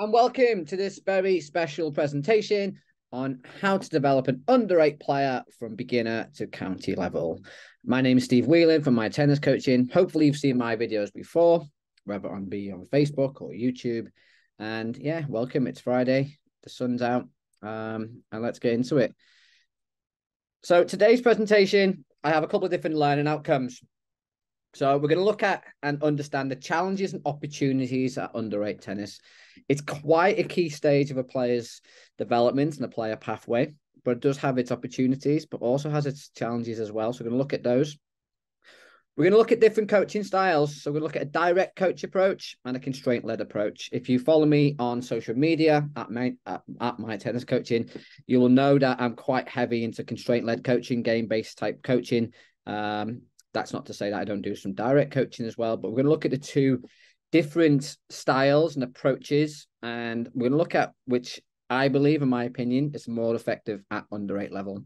and welcome to this very special presentation on how to develop an under eight player from beginner to county level. My name is Steve Whelan from My Tennis Coaching. Hopefully, you've seen my videos before, whether on be on Facebook or YouTube. And yeah, welcome. It's Friday, the sun's out, um, and let's get into it. So, today's presentation, I have a couple of different learning outcomes. So we're going to look at and understand the challenges and opportunities at under eight tennis. It's quite a key stage of a player's development and a player pathway, but it does have its opportunities, but also has its challenges as well. So we're going to look at those. We're going to look at different coaching styles. So we're going to look at a direct coach approach and a constraint led approach. If you follow me on social media at my, at, at my tennis coaching, you will know that I'm quite heavy into constraint led coaching, game based type coaching. Um, that's not to say that I don't do some direct coaching as well, but we're going to look at the two different styles and approaches, and we're going to look at which I believe, in my opinion, is more effective at under eight level.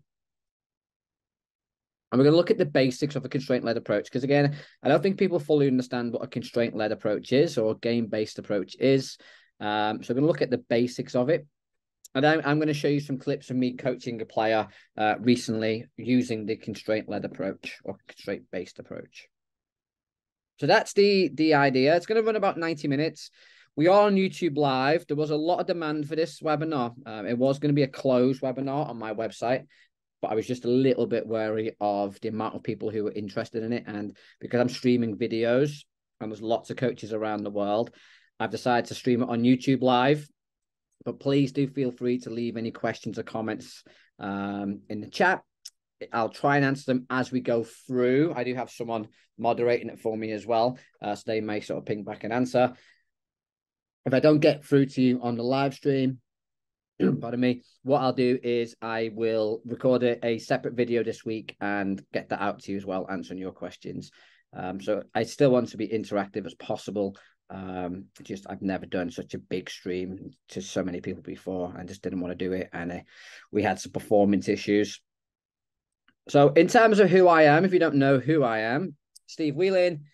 And we're going to look at the basics of a constraint led approach because, again, I don't think people fully understand what a constraint led approach is or a game based approach is. Um, so, we're going to look at the basics of it. And I'm, I'm going to show you some clips of me coaching a player uh, recently using the constraint led approach or constraint based approach. So that's the the idea. It's going to run about 90 minutes. We are on YouTube Live. There was a lot of demand for this webinar. Um, it was going to be a closed webinar on my website, but I was just a little bit wary of the amount of people who were interested in it. And because I'm streaming videos and there's lots of coaches around the world, I've decided to stream it on YouTube Live but please do feel free to leave any questions or comments um, in the chat. I'll try and answer them as we go through. I do have someone moderating it for me as well, uh, so they may sort of ping back an answer. If I don't get through to you on the live stream, pardon me, what I'll do is I will record a, a separate video this week and get that out to you as well, answering your questions. Um, so I still want to be interactive as possible um, just I've never done such a big stream to so many people before. I just didn't want to do it, and uh, we had some performance issues. So, in terms of who I am, if you don't know who I am, Steve Whelan,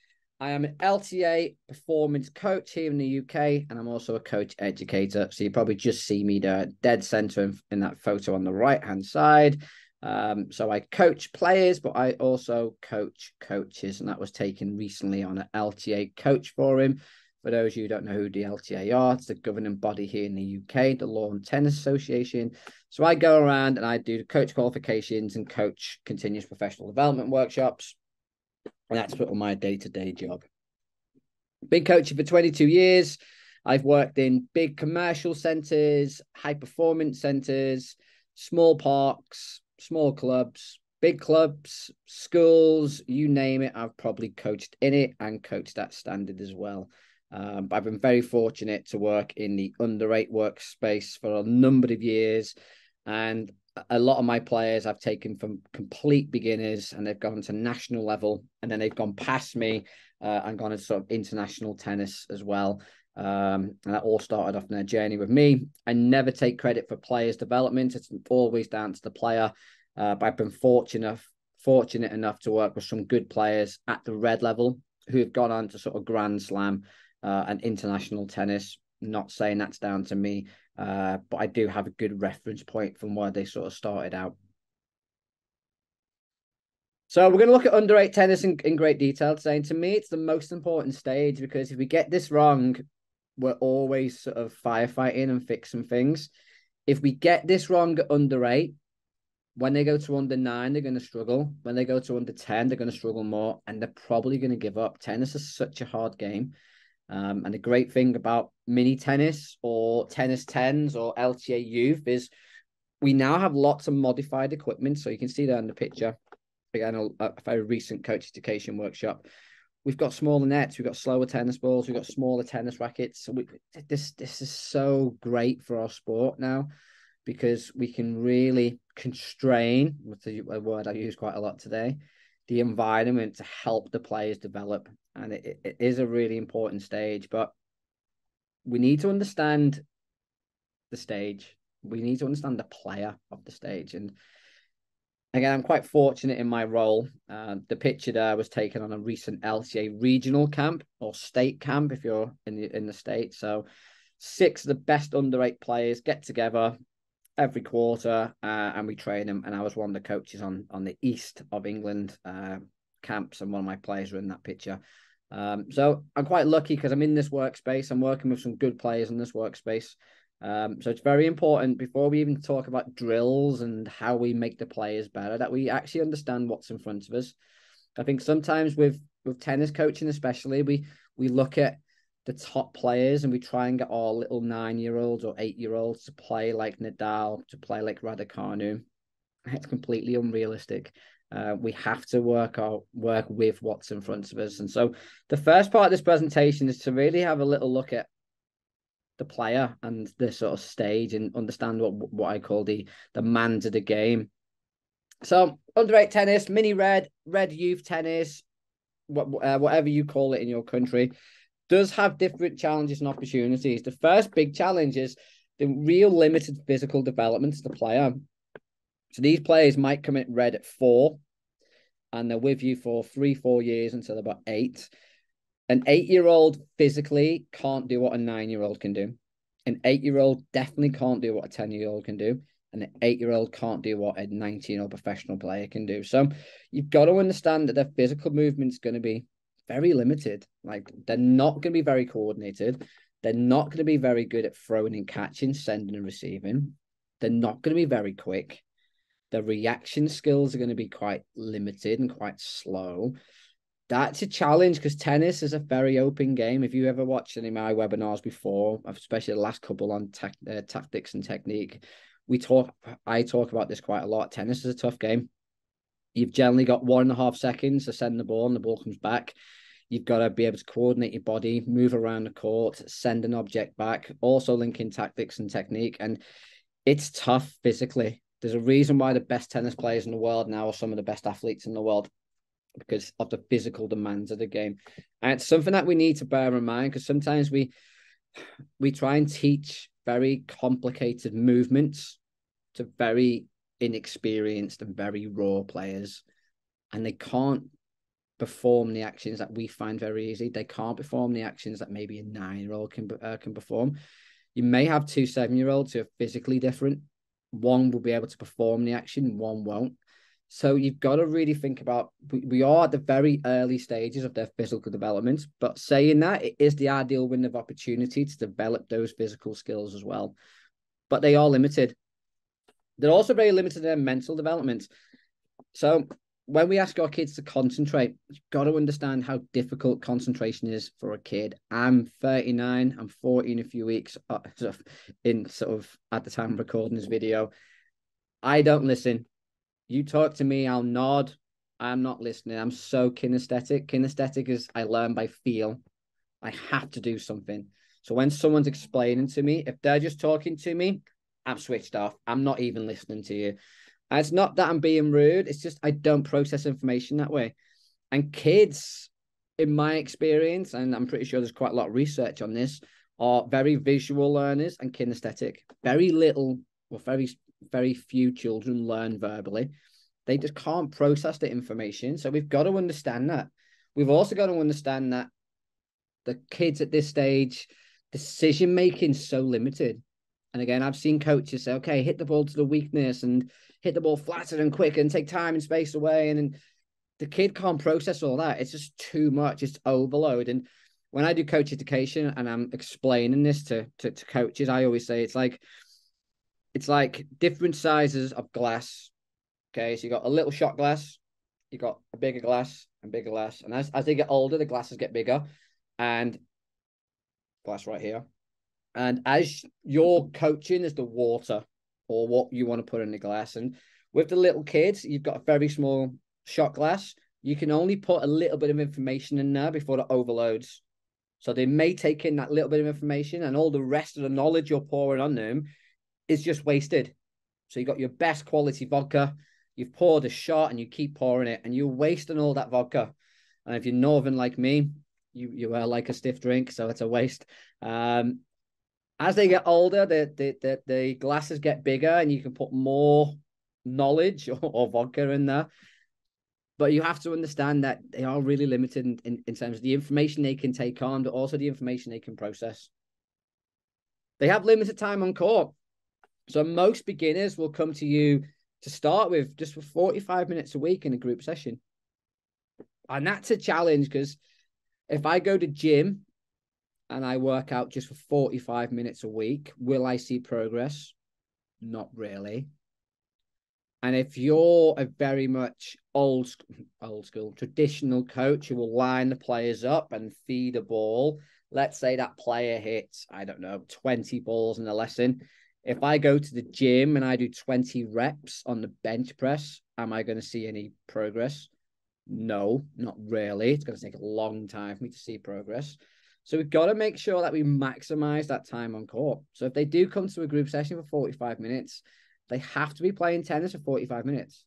I am an LTA performance coach here in the UK, and I'm also a coach educator. So you probably just see me there, dead center in, in that photo on the right hand side. Um, so I coach players, but I also coach coaches, and that was taken recently on an LTA coach forum. For those of you who don't know who the LTA are, it's the governing body here in the UK, the Lawn Tennis Association. So I go around and I do coach qualifications and coach continuous professional development workshops. And that's sort of my day-to-day job. Been coaching for 22 years. I've worked in big commercial centers, high performance centers, small parks, small clubs, big clubs, schools, you name it. I've probably coached in it and coached that standard as well. Um, I've been very fortunate to work in the under eight workspace for a number of years. And a lot of my players I've taken from complete beginners and they've gone to national level and then they've gone past me uh, and gone into sort of international tennis as well. Um, and that all started off in their journey with me. I never take credit for players' development. It's always down to the player. Uh, but I've been fortunate fortunate enough to work with some good players at the red level who have gone on to sort of Grand Slam uh, and international tennis. Not saying that's down to me, uh, but I do have a good reference point from where they sort of started out. So we're going to look at under eight tennis in, in great detail today. to me, it's the most important stage because if we get this wrong, we're always sort of firefighting and fixing things. If we get this wrong at under eight, when they go to under nine, they're going to struggle. When they go to under 10, they're going to struggle more and they're probably going to give up. Tennis is such a hard game. Um, and the great thing about mini tennis or tennis tens or LTA youth is we now have lots of modified equipment. So you can see there in the picture. Again, a, a very recent coach education workshop. We've got smaller nets, we've got slower tennis balls, we've got smaller tennis rackets. So we, this this is so great for our sport now because we can really constrain, with a word I use quite a lot today, the environment to help the players develop. And it, it is a really important stage, but we need to understand the stage. We need to understand the player of the stage. And again, I'm quite fortunate in my role. Uh, the picture there was taken on a recent LTA regional camp or state camp if you're in the in the state. So six of the best under eight players get together every quarter uh, and we train them. And I was one of the coaches on on the east of England uh, camps, and one of my players were in that picture. Um, so I'm quite lucky because I'm in this workspace. I'm working with some good players in this workspace. Um, so it's very important before we even talk about drills and how we make the players better that we actually understand what's in front of us. I think sometimes with with tennis coaching, especially, we we look at the top players and we try and get our little nine year olds or eight year olds to play like Nadal, to play like Raducanu. It's completely unrealistic. Uh, we have to work out work with what's in front of us. And so the first part of this presentation is to really have a little look at the player and the sort of stage and understand what what I call the the man to the game. So under eight tennis, mini red, red youth tennis, what uh, whatever you call it in your country, does have different challenges and opportunities. The first big challenge is the real limited physical development of the player. So these players might come in red at four, and they're with you for three, four years until about eight. An eight-year-old physically can't do what a nine-year-old can do. An eight-year-old definitely can't do what a ten-year-old can do. And an eight-year-old can't do what a 19-year-old professional player can do. So you've got to understand that their physical movement's going to be very limited. Like they're not going to be very coordinated. They're not going to be very good at throwing and catching, sending and receiving. They're not going to be very quick. The reaction skills are going to be quite limited and quite slow. That's a challenge because tennis is a very open game. If you ever watched any of my webinars before, especially the last couple on uh, tactics and technique, we talk. I talk about this quite a lot. Tennis is a tough game. You've generally got one and a half seconds to send the ball, and the ball comes back. You've got to be able to coordinate your body, move around the court, send an object back, also linking tactics and technique. And it's tough physically. There's a reason why the best tennis players in the world now are some of the best athletes in the world because of the physical demands of the game. And it's something that we need to bear in mind because sometimes we we try and teach very complicated movements to very inexperienced and very raw players and they can't perform the actions that we find very easy. They can't perform the actions that maybe a nine year old can uh, can perform. You may have two seven year olds who are physically different. One will be able to perform the action, one won't. So you've got to really think about we, are at the very early stages of their physical development, but saying that it is the ideal window of opportunity to develop those physical skills as well. But they are limited. They're also very limited in their mental development. So when we ask our kids to concentrate, you've got to understand how difficult concentration is for a kid. I'm 39, I'm 40 in a few weeks, uh, in sort of at the time of recording this video. I don't listen. You talk to me, I'll nod. I'm not listening. I'm so kinesthetic. Kinesthetic is I learn by feel. I have to do something. So when someone's explaining to me, if they're just talking to me, I'm switched off. I'm not even listening to you. It's not that I'm being rude. It's just I don't process information that way. And kids, in my experience, and I'm pretty sure there's quite a lot of research on this, are very visual learners and kinesthetic. Very little or very very few children learn verbally. They just can't process the information. So we've got to understand that. We've also got to understand that the kids at this stage, decision making so limited. And again, I've seen coaches say, okay, hit the ball to the weakness and hit the ball flatter and quick and take time and space away. And, and the kid can't process all that. It's just too much. It's overload. And when I do coach education and I'm explaining this to, to, to coaches, I always say it's like it's like different sizes of glass. Okay, so you got a little shot glass, you got a bigger glass and bigger glass, and as as they get older, the glasses get bigger, and glass right here. And as your coaching is the water or what you want to put in the glass. And with the little kids, you've got a very small shot glass. You can only put a little bit of information in there before it overloads. So they may take in that little bit of information and all the rest of the knowledge you're pouring on them is just wasted. So you got your best quality vodka, you've poured a shot and you keep pouring it and you're wasting all that vodka. And if you're northern like me, you you are like a stiff drink, so it's a waste. Um, as they get older, the, the the the, glasses get bigger, and you can put more knowledge or, or, vodka in there. But you have to understand that they are really limited in, in, in terms of the information they can take on, but also the information they can process. They have limited time on court. So most beginners will come to you to start with just for 45 minutes a week in a group session. And that's a challenge because if I go to gym and I work out just for 45 minutes a week, will I see progress? Not really. And if you're a very much old old school traditional coach who will line the players up and feed a ball, let's say that player hits, I don't know, 20 balls in a lesson. If I go to the gym and I do 20 reps on the bench press, am I going to see any progress? No, not really. It's going to take a long time for me to see progress. So we've got to make sure that we maximize that time on court. So if they do come to a group session for 45 minutes, they have to be playing tennis for 45 minutes.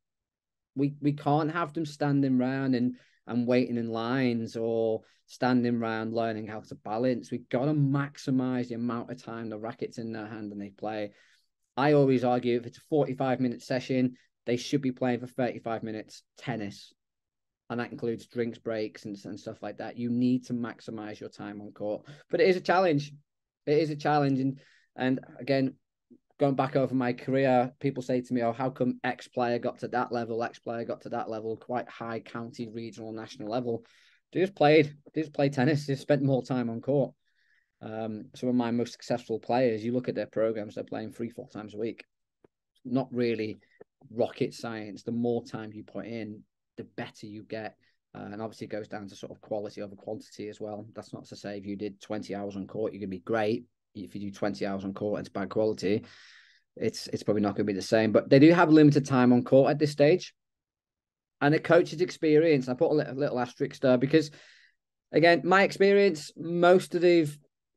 We we can't have them standing around and and waiting in lines or standing around learning how to balance. We've got to maximize the amount of time the racket's in their hand and they play. I always argue if it's a 45 minute session, they should be playing for 35 minutes tennis. And that includes drinks breaks and, and stuff like that. You need to maximize your time on court. But it is a challenge. It is a challenge. And and again, going back over my career, people say to me, "Oh, how come X player got to that level? X player got to that level, quite high county, regional, national level." They just played, they just played tennis. They spent more time on court. Um, some of my most successful players, you look at their programs, they're playing three, four times a week. Not really rocket science. The more time you put in, the better you get. Uh, and obviously, it goes down to sort of quality over quantity as well. That's not to say if you did 20 hours on court, you're going to be great if you do 20 hours on court, it's bad quality. It's it's probably not going to be the same. But they do have limited time on court at this stage. And the coach's experience, I put a little, little asterisk there because, again, my experience, most of the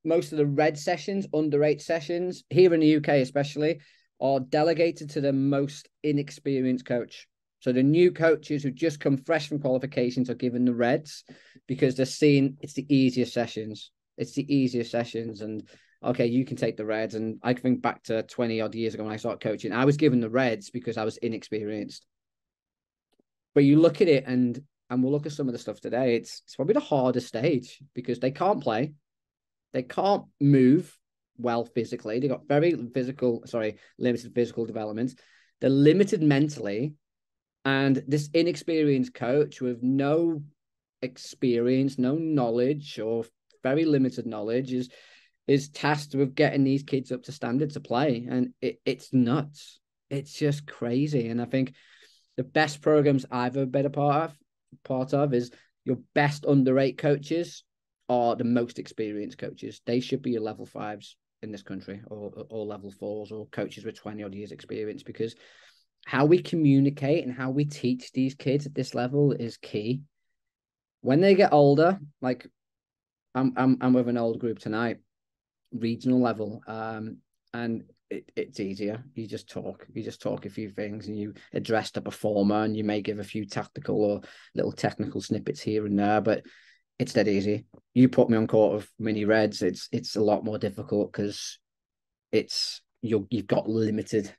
most of the red sessions, under eight sessions here in the UK, especially, are delegated to the most inexperienced coach. So the new coaches who just come fresh from qualifications are given the reds because they're seeing it's the easiest sessions. It's the easiest sessions, and okay, you can take the Reds. And I think back to 20 odd years ago when I started coaching, I was given the Reds because I was inexperienced. But you look at it and and we'll look at some of the stuff today. It's it's probably the hardest stage because they can't play, they can't move well physically. They got very physical, sorry, limited physical development. They're limited mentally, and this inexperienced coach with no experience, no knowledge, or very limited knowledge is is tasked with getting these kids up to standard to play, and it, it's nuts. It's just crazy, and I think the best programs I've ever been a part of, part of is your best under eight coaches are the most experienced coaches. They should be your level fives in this country, or or level fours, or coaches with twenty odd years experience, because how we communicate and how we teach these kids at this level is key. When they get older, like I'm I'm I'm with an old group tonight, regional level. Um, and it, it's easier. You just talk. You just talk a few things, and you address the performer, and you may give a few tactical or little technical snippets here and there. But it's dead easy. You put me on court of mini reds. It's it's a lot more difficult because it's you you've got limited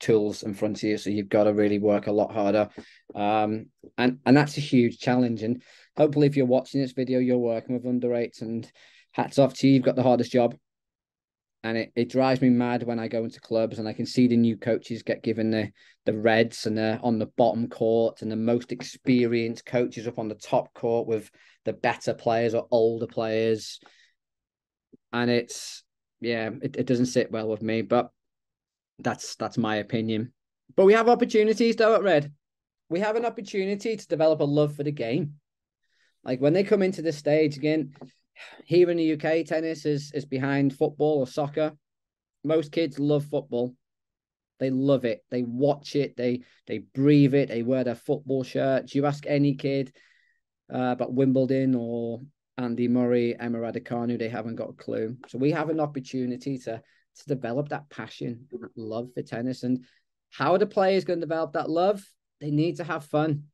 tools in front of you, so you've got to really work a lot harder. Um, and and that's a huge challenge. And hopefully, if you're watching this video, you're working with under eights and hats off to you. You've got the hardest job. And it, it drives me mad when I go into clubs and I can see the new coaches get given the the reds and they're on the bottom court and the most experienced coaches up on the top court with the better players or older players. And it's yeah, it, it doesn't sit well with me, but that's that's my opinion. But we have opportunities though at Red. We have an opportunity to develop a love for the game. Like when they come into the stage again, here in the UK, tennis is is behind football or soccer. Most kids love football. They love it. They watch it. They they breathe it. They wear their football shirts. You ask any kid uh, about Wimbledon or Andy Murray, Emma Raducanu, they haven't got a clue. So we have an opportunity to to develop that passion, that love for tennis. And how the players going to develop that love? They need to have fun.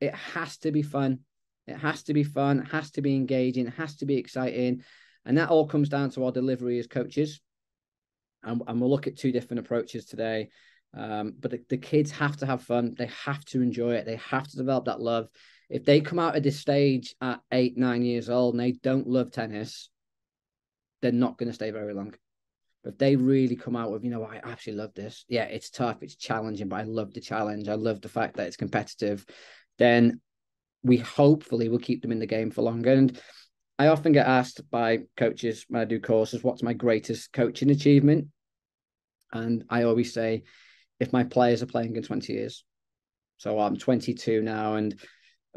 It has to be fun. It has to be fun, it has to be engaging, it has to be exciting. And that all comes down to our delivery as coaches. And, and we'll look at two different approaches today. Um, but the, the kids have to have fun. They have to enjoy it. They have to develop that love. If they come out at this stage at eight, nine years old and they don't love tennis, they're not going to stay very long But if they really come out with, you know, I absolutely love this. Yeah, it's tough, it's challenging, but I love the challenge. I love the fact that it's competitive. Then we hopefully will keep them in the game for longer. And I often get asked by coaches when I do courses, what's my greatest coaching achievement? And I always say, if my players are playing in 20 years. So I'm 22 now, and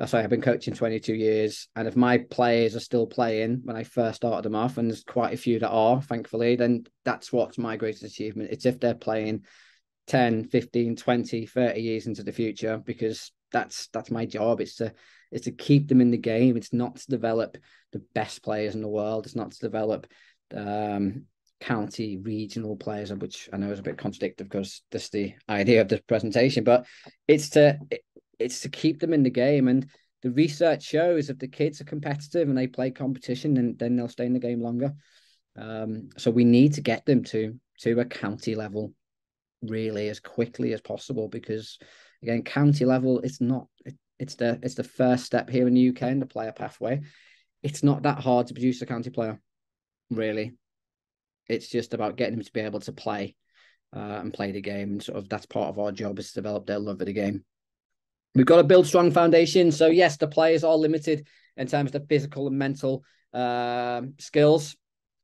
sorry, I've been coaching 22 years. And if my players are still playing when I first started them off, and there's quite a few that are, thankfully, then that's what's my greatest achievement. It's if they're playing 10, 15, 20, 30 years into the future, because that's that's my job. It's to it's to keep them in the game. It's not to develop the best players in the world. It's not to develop um, county regional players, which I know is a bit contradictory because that's the idea of this presentation. But it's to it's to keep them in the game. And the research shows if the kids are competitive and they play competition, then then they'll stay in the game longer. Um, so we need to get them to to a county level really as quickly as possible because again county level it's not it, it's the it's the first step here in the UK in the player pathway it's not that hard to produce a county player really it's just about getting them to be able to play uh, and play the game. And sort of that's part of our job is to develop their love of the game. We've got to build strong foundations. So yes, the players are limited in terms of physical and mental uh, skills,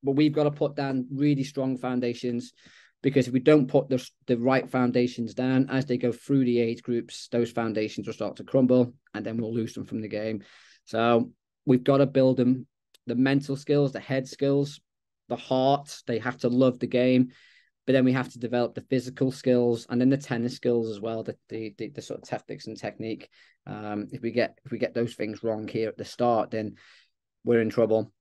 but we've got to put down really strong foundations because if we don't put the, the right foundations down as they go through the age groups, those foundations will start to crumble and then we'll lose them from the game. So we've got to build them the mental skills, the head skills, the heart. They have to love the game, but then we have to develop the physical skills and then the tennis skills as well. The the the, the sort of tactics and technique. Um, if we get if we get those things wrong here at the start, then we're in trouble.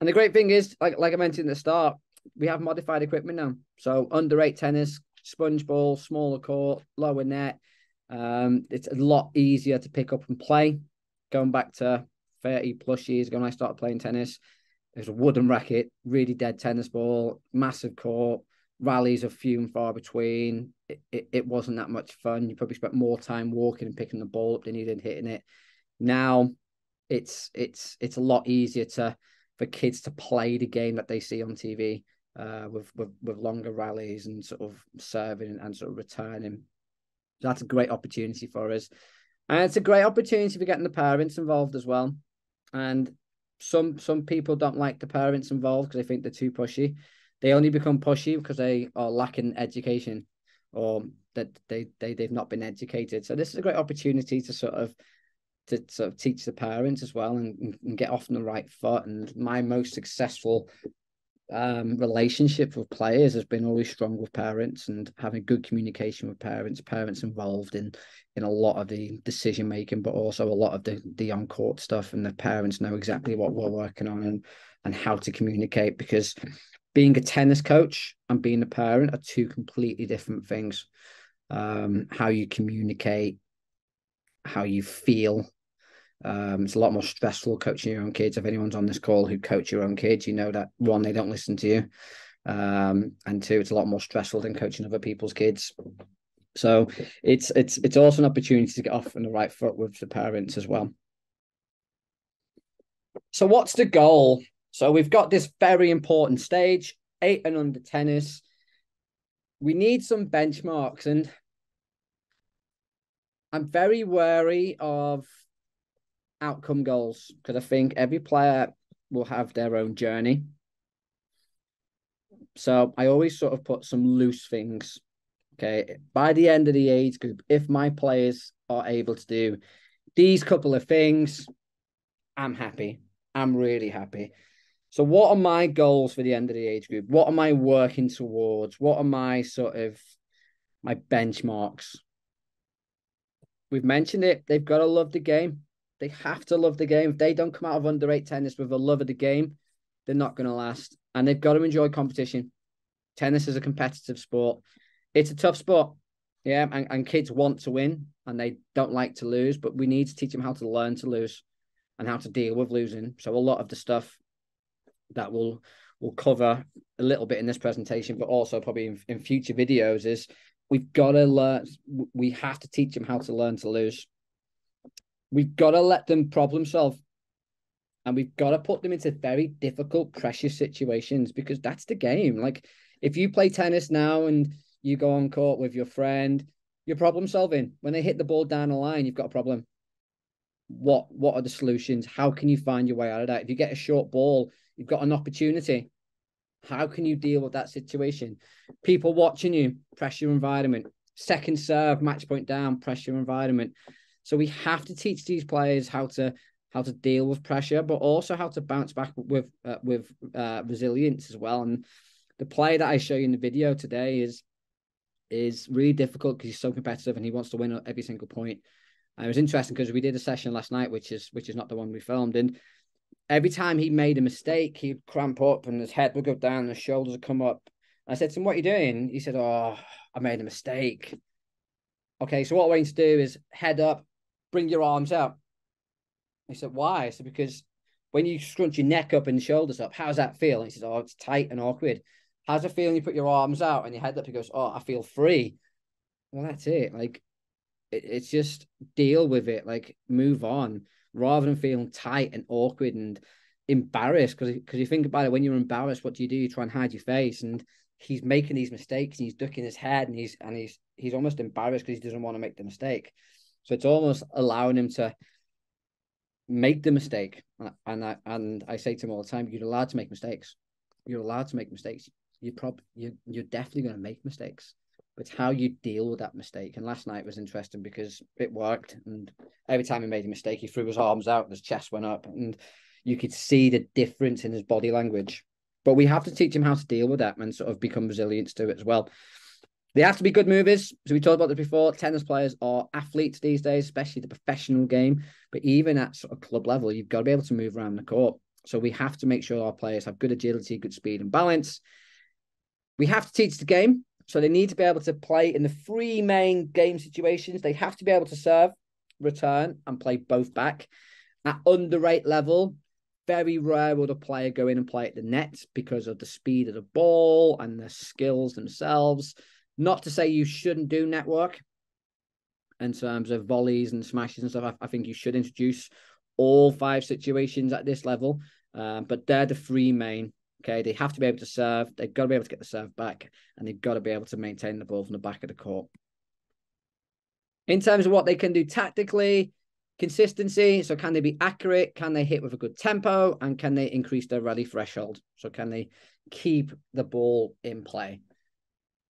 And the great thing is, like like I mentioned at the start, we have modified equipment now. So under eight tennis, sponge ball, smaller court, lower net. Um, it's a lot easier to pick up and play. Going back to 30 plus years ago when I started playing tennis, there's a wooden racket, really dead tennis ball, massive court, rallies are few and far between. It, it, it wasn't that much fun. You probably spent more time walking and picking the ball up than you did hitting it. Now it's it's it's a lot easier to for kids to play the game that they see on TV uh, with, with with longer rallies and sort of serving and sort of returning. So that's a great opportunity for us. And it's a great opportunity for getting the parents involved as well. And some some people don't like the parents involved because they think they're too pushy. They only become pushy because they are lacking education or that they, they they've not been educated. So this is a great opportunity to sort of to sort of teach the parents as well and, and get off on the right foot. And my most successful um, relationship with players has been always strong with parents and having good communication with parents, parents involved in in a lot of the decision making, but also a lot of the the on court stuff, and the parents know exactly what we're working on and and how to communicate. Because being a tennis coach and being a parent are two completely different things. Um, how you communicate, how you feel, um, it's a lot more stressful coaching your own kids. If anyone's on this call who coach your own kids, you know that one, they don't listen to you. Um, and two, it's a lot more stressful than coaching other people's kids. So it's it's it's also an opportunity to get off on the right foot with the parents as well. So what's the goal? So we've got this very important stage, eight and under tennis. We need some benchmarks, and I'm very wary of outcome goals because I think every player will have their own journey. So I always sort of put some loose things. Okay. By the end of the age group, if my players are able to do these couple of things, I'm happy. I'm really happy. So, what are my goals for the end of the age group? What am I working towards? What are my sort of my benchmarks? We've mentioned it. They've got to love the game. They have to love the game. If they don't come out of under eight tennis with a love of the game, they're not going to last. And they've got to enjoy competition. Tennis is a competitive sport. It's a tough sport. Yeah. And, and kids want to win and they don't like to lose, but we need to teach them how to learn to lose and how to deal with losing. So a lot of the stuff that we'll we'll cover a little bit in this presentation, but also probably in, in future videos is we've got to learn we have to teach them how to learn to lose we've got to let them problem solve and we've got to put them into very difficult pressure situations because that's the game like if you play tennis now and you go on court with your friend, you're problem solving. When they hit the ball down the line, you've got a problem. What what are the solutions? How can you find your way out of that? If you get a short ball, you've got an opportunity. How can you deal with that situation? People watching you, pressure environment. Second serve, match point down, pressure environment. So we have to teach these players how to how to deal with pressure, but also how to bounce back with uh, with uh, resilience as well. And the play that I show you in the video today is is really difficult because he's so competitive and he wants to win every single point. And it was interesting because we did a session last night, which is which is not the one we filmed, and every time he made a mistake, he'd cramp up and his head would go down, and his shoulders would come up. I said to him, "What are you doing?" He said, "Oh, I made a mistake." Okay, so what we're going to do is head up, bring your arms out. He said, "Why?" I said, "Because when you scrunch your neck up and shoulders up, how's that feel?" And he says, "Oh, it's tight and awkward." How's it feel when you put your arms out and your head up? He goes, "Oh, I feel free." Well, that's it. Like, it, it's just deal with it. Like, move on rather than feeling tight and awkward and embarrassed. Because because you think about it, when you're embarrassed, what do you do? You try and hide your face, and he's making these mistakes and he's ducking his head and he's and he's he's almost embarrassed because he doesn't want to make the mistake. So it's almost allowing him to make the mistake. And I and I say to him all the time, you're allowed to make mistakes. You're allowed to make mistakes you probably you you're definitely going to make mistakes. But how you deal with that mistake. And last night was interesting because it worked. And every time he made a mistake, he threw his arms out, his chest went up, and you could see the difference in his body language. But we have to teach him how to deal with that and sort of become resilient to it as well. They have to be good movers. So we talked about this before. Tennis players are athletes these days, especially the professional game. But even at sort of club level, you've got to be able to move around the court. So we have to make sure our players have good agility, good speed and balance. We have to teach the game. So they need to be able to play in the three main game situations. They have to be able to serve, return, and play both back. At underrate level, very rare would a player go in and play at the net because of the speed of the ball and the skills themselves. Not to say you shouldn't do network in terms of volleys and smashes and stuff. I, I think you should introduce all five situations at this level, uh, but they're the three main. Okay, they have to be able to serve. They've got to be able to get the serve back, and they've got to be able to maintain the ball from the back of the court. In terms of what they can do tactically, consistency. So, can they be accurate? Can they hit with a good tempo? And can they increase their rally threshold? So, can they keep the ball in play?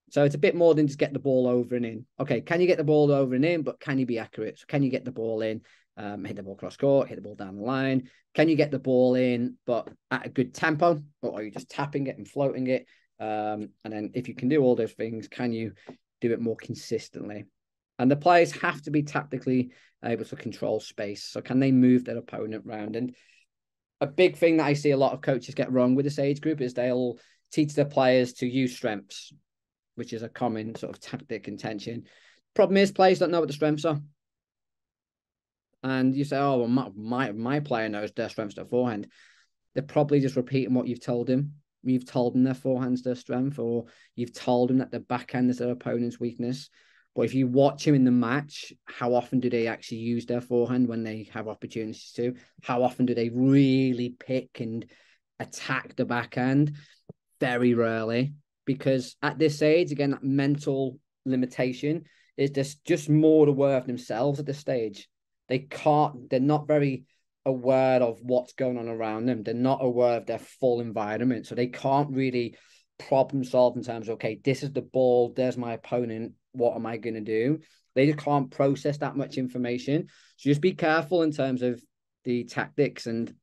So, it's a bit more than just get the ball over and in. Okay, can you get the ball over and in, but can you be accurate? So, can you get the ball in um, hit the ball cross court, hit the ball down the line. Can you get the ball in, but at a good tempo, or are you just tapping it and floating it? Um, and then if you can do all those things, can you do it more consistently? And the players have to be tactically able to control space. So can they move their opponent around? And a big thing that I see a lot of coaches get wrong with this age group is they'll teach their players to use strengths, which is a common sort of tactic intention. Problem is, players don't know what the strengths are and you say, "Oh, well, my my, my player knows their strengths, their forehand." They're probably just repeating what you've told him. You've told them their forehand's their strength, or you've told them that the backhand is their opponent's weakness. But if you watch him in the match, how often do they actually use their forehand when they have opportunities to? How often do they really pick and attack the backhand? Very rarely, because at this age, again, that mental limitation is just just more aware of themselves at this stage. They can't, they're not very aware of what's going on around them. They're not aware of their full environment. So they can't really problem solve in terms of, okay, this is the ball, there's my opponent. What am I going to do? They just can't process that much information. So just be careful in terms of the tactics. And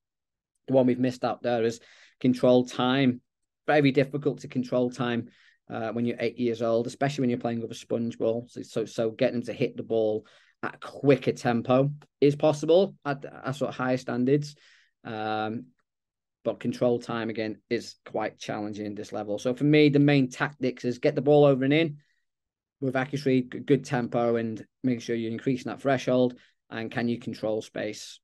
the one we've missed out there is control time. Very difficult to control time uh, when you're eight years old, especially when you're playing with a sponge ball. So, so, so getting to hit the ball at quicker tempo is possible at, at sort of higher standards. Um, but control time again is quite challenging at this level. So for me, the main tactics is get the ball over and in with accuracy, good tempo, and make sure you're increasing that threshold. And can you control space?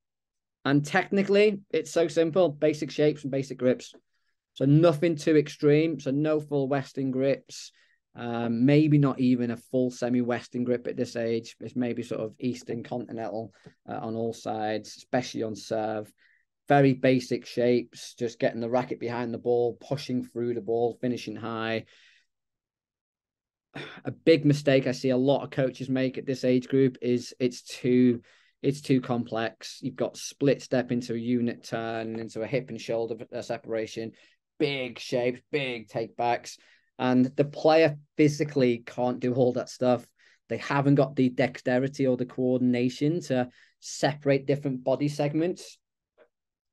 And technically, it's so simple: basic shapes and basic grips. So nothing too extreme. So no full Western grips. Um, maybe not even a full semi-western grip at this age. It's maybe sort of eastern continental uh, on all sides, especially on serve. very basic shapes, just getting the racket behind the ball, pushing through the ball, finishing high. A big mistake I see a lot of coaches make at this age group is it's too it's too complex. You've got split step into a unit turn, into a hip and shoulder separation, big shapes, big takebacks, and the player physically can't do all that stuff. They haven't got the dexterity or the coordination to separate different body segments.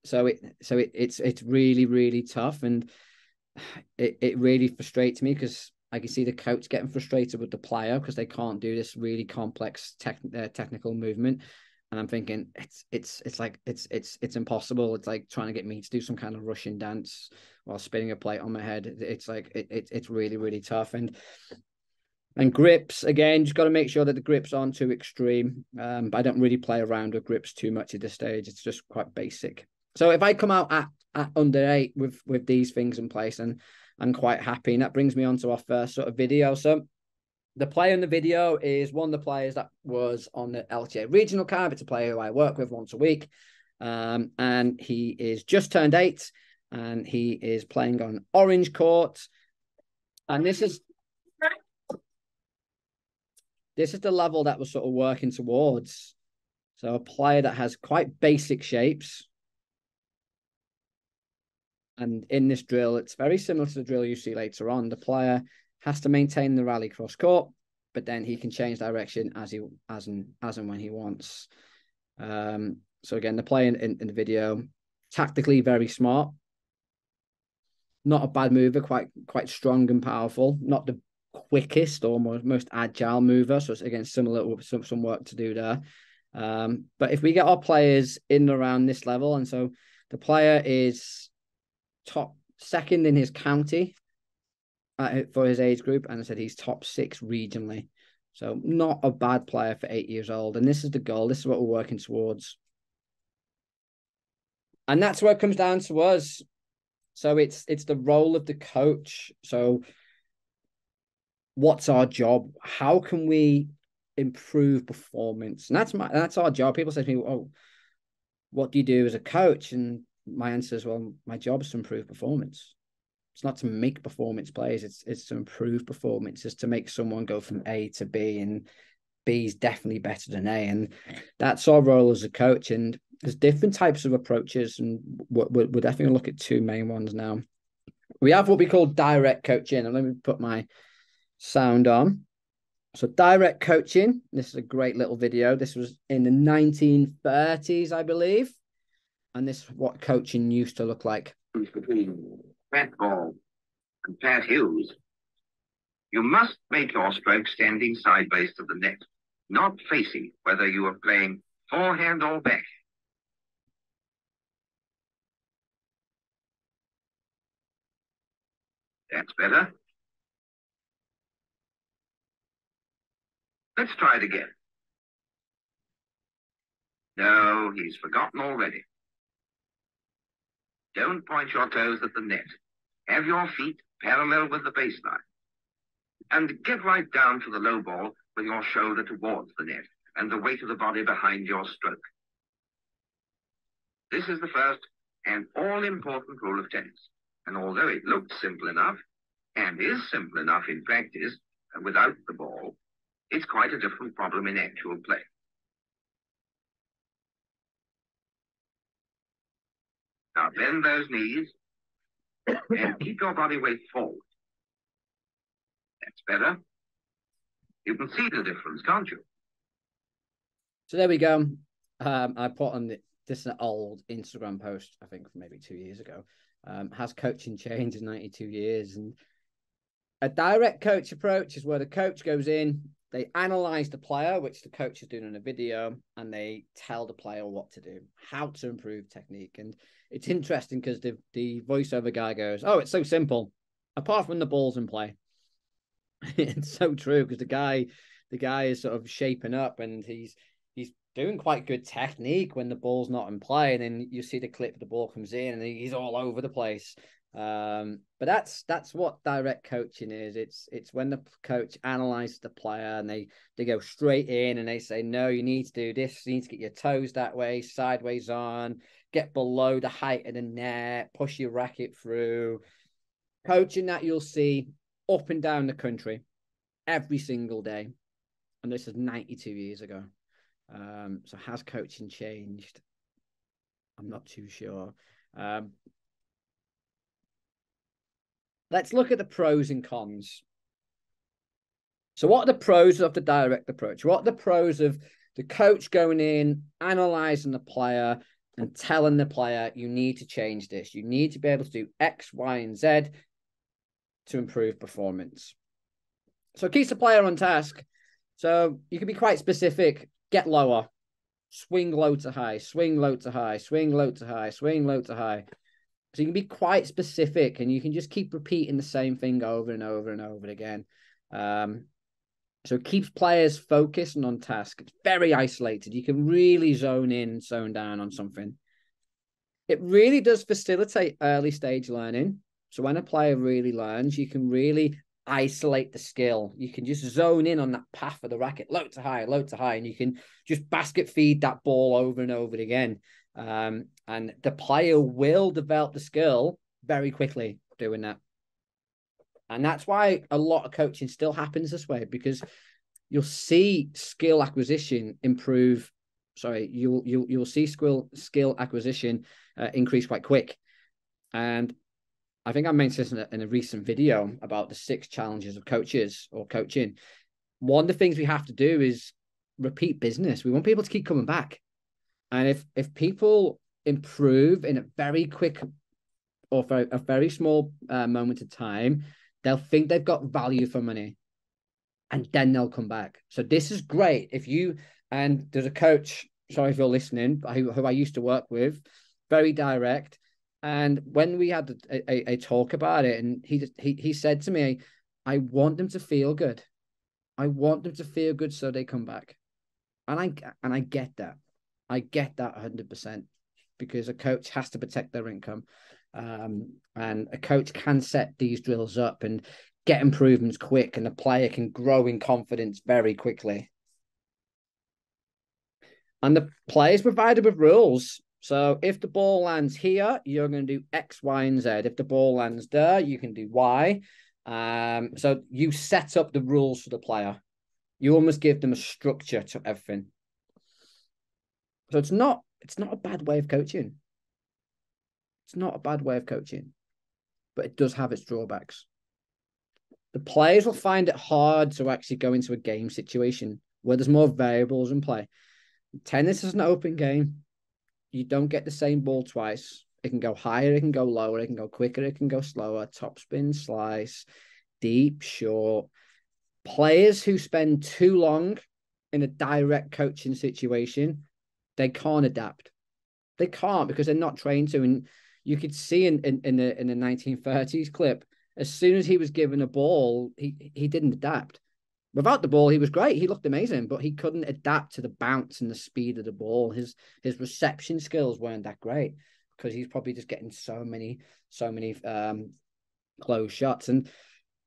So it so it, it's it's really really tough, and it it really frustrates me because I can see the coach getting frustrated with the player because they can't do this really complex tech, uh, technical movement and I'm thinking it's it's it's like it's it's it's impossible. It's like trying to get me to do some kind of Russian dance while spinning a plate on my head. It's like it, it it's really really tough and and grips again. Just got to make sure that the grips aren't too extreme. Um, but I don't really play around with grips too much at this stage. It's just quite basic. So if I come out at, at under eight with with these things in place, and I'm quite happy. And that brings me on to our first sort of video. So the player in the video is one of the players that was on the LTA regional card. It's a player who I work with once a week. Um, and he is just turned eight and he is playing on orange court. And this is this is the level that we're sort of working towards. So a player that has quite basic shapes. And in this drill, it's very similar to the drill you see later on. The player has to maintain the rally cross court, but then he can change direction as he as and as and when he wants. Um, so again, the play in, in, in the video, tactically very smart, not a bad mover, quite quite strong and powerful. Not the quickest or most, most agile mover. So it's again similar some some work to do there. Um, but if we get our players in around this level, and so the player is top second in his county uh, for his age group, and I said he's top six regionally. So not a bad player for eight years old. And this is the goal. This is what we're working towards. And that's what comes down to us. So it's it's the role of the coach. So what's our job? How can we improve performance? And that's my that's our job. People say to me, "Oh, what do you do as a coach?" And my answer is, "Well, my job is to improve performance." It's not to make performance plays it's it's to improve performance it's to make someone go from a to b and b is definitely better than a. And that's our role as a coach and there's different types of approaches and we're, we're definitely look at two main ones now. We have what we call direct coaching and let me put my sound on. So direct coaching this is a great little video. This was in the 1930s i believe and this is what coaching used to look like Pat Ball and Pat Hughes, you must make your stroke standing sideways to the net, not facing whether you are playing forehand or back. That's better. Let's try it again. No, he's forgotten already. Don't point your toes at the net. Have your feet parallel with the baseline. And get right down to the low ball with your shoulder towards the net and the weight of the body behind your stroke. This is the first and all-important rule of tennis. And although it looks simple enough, and is simple enough in practice, without the ball, it's quite a different problem in actual play. Now bend those knees and keep your body weight forward. That's better. You can see the difference, can't you? So there we go. Um, I put on the, this an old Instagram post, I think maybe two years ago. Um, has coaching changed in 92 years? And a direct coach approach is where the coach goes in, they analyze the player, which the coach is doing in a video, and they tell the player what to do, how to improve technique. And it's interesting because the the voiceover guy goes, "Oh, it's so simple, apart from the balls in play." it's so true because the guy, the guy is sort of shaping up, and he's he's doing quite good technique when the ball's not in play, and then you see the clip, the ball comes in, and he's all over the place. Um, but that's that's what direct coaching is. It's it's when the coach analyzes the player and they they go straight in and they say, no, you need to do this. You need to get your toes that way, sideways on, get below the height of the net, push your racket through. Coaching that you'll see up and down the country every single day. And this is 92 years ago. Um, so has coaching changed? I'm not too sure. Um, let's look at the pros and cons. So, what are the pros of the direct approach? What are the pros of the coach going in, analyzing the player, and telling the player, you need to change this? You need to be able to do X, Y, and Z to improve performance. So, it keeps the player on task. So, you can be quite specific get lower, swing low to high, swing low to high, swing low to high, swing low to high. So you can be quite specific and you can just keep repeating the same thing over and over and over again. Um, so it keeps players focused and on task. It's very isolated. You can really zone in zone down on something. It really does facilitate early stage learning. So when a player really learns, you can really isolate the skill. You can just zone in on that path of the racket, low to high, low to high, and you can just basket feed that ball over and over again. Um, and the player will develop the skill very quickly doing that. And that's why a lot of coaching still happens this way because you'll see skill acquisition improve. Sorry, you'll you'll you'll see skill skill acquisition uh, increase quite quick. And I think I mentioned in a, in a recent video about the six challenges of coaches or coaching. One of the things we have to do is repeat business. We want people to keep coming back. And if if people improve in a very quick or for a very small uh, moment of time, they'll think they've got value for money, and then they'll come back. So this is great. If you and there's a coach, sorry if you're listening, who, who I used to work with, very direct. And when we had a, a, a talk about it, and he he he said to me, "I want them to feel good. I want them to feel good so they come back." And I and I get that. I get that hundred percent because a coach has to protect their income, um, and a coach can set these drills up and get improvements quick, and the player can grow in confidence very quickly. And the players provided with rules so if the ball lands here, you're going to do X, Y, and Z. If the ball lands there, you can do Y. Um, so you set up the rules for the player. You almost give them a structure to everything. So it's not it's not a bad way of coaching. It's not a bad way of coaching, but it does have its drawbacks. The players will find it hard to actually go into a game situation where there's more variables in play. Tennis is an open game you don't get the same ball twice. It can go higher, it can go lower, it can go quicker, it can go slower, top spin, slice, deep, short. Players who spend too long in a direct coaching situation, they can't adapt. They can't because they're not trained to. And you could see in, in, in the in the 1930s clip, as soon as he was given a ball, he he didn't adapt. Without the ball, he was great. He looked amazing, but he couldn't adapt to the bounce and the speed of the ball. His his reception skills weren't that great because he's probably just getting so many so many um close shots. And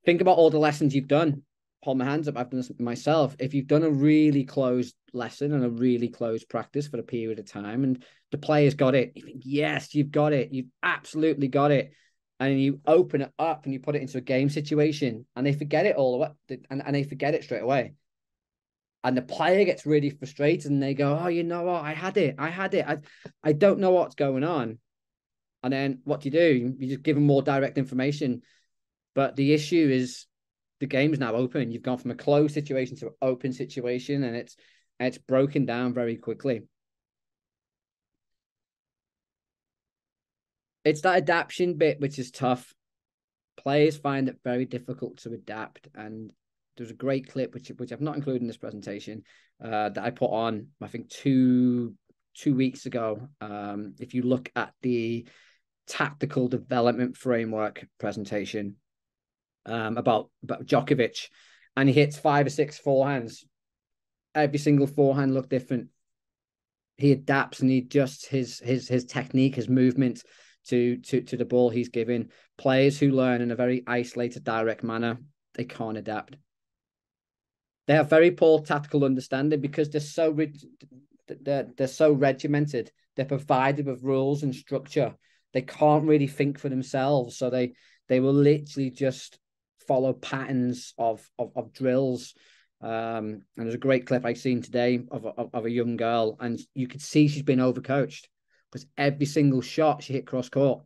think about all the lessons you've done. Hold my hands up. I've done this myself. If you've done a really closed lesson and a really closed practice for a period of time, and the player's got it, you think, yes, you've got it. You've absolutely got it. And you open it up and you put it into a game situation and they forget it all and, and they forget it straight away. And the player gets really frustrated and they go oh you know what? I had it. I had it. I, I don't know what's going on. And then what do you do? You just give them more direct information. But the issue is the game's now open you've gone from a closed situation to an open situation and it's it's broken down very quickly it's that adaptation bit which is tough. Players find it very difficult to adapt, and there's a great clip which which I've not included in this presentation uh, that I put on I think two two weeks ago. Um, if you look at the tactical development framework presentation um, about about Djokovic, and he hits five or six forehands. Every single forehand looked different. He adapts and he adjusts his his his technique, his movement to to to the ball he's given. Players who learn in a very isolated, direct manner, they can't adapt. They have very poor tactical understanding because they're so they're, they're so regimented. They're provided with rules and structure. They can't really think for themselves, so they they will literally just follow patterns of of, of drills. Um, and there's a great clip I've seen today of, of, of a young girl, and you could see she's been overcoached because every single shot she hit cross court.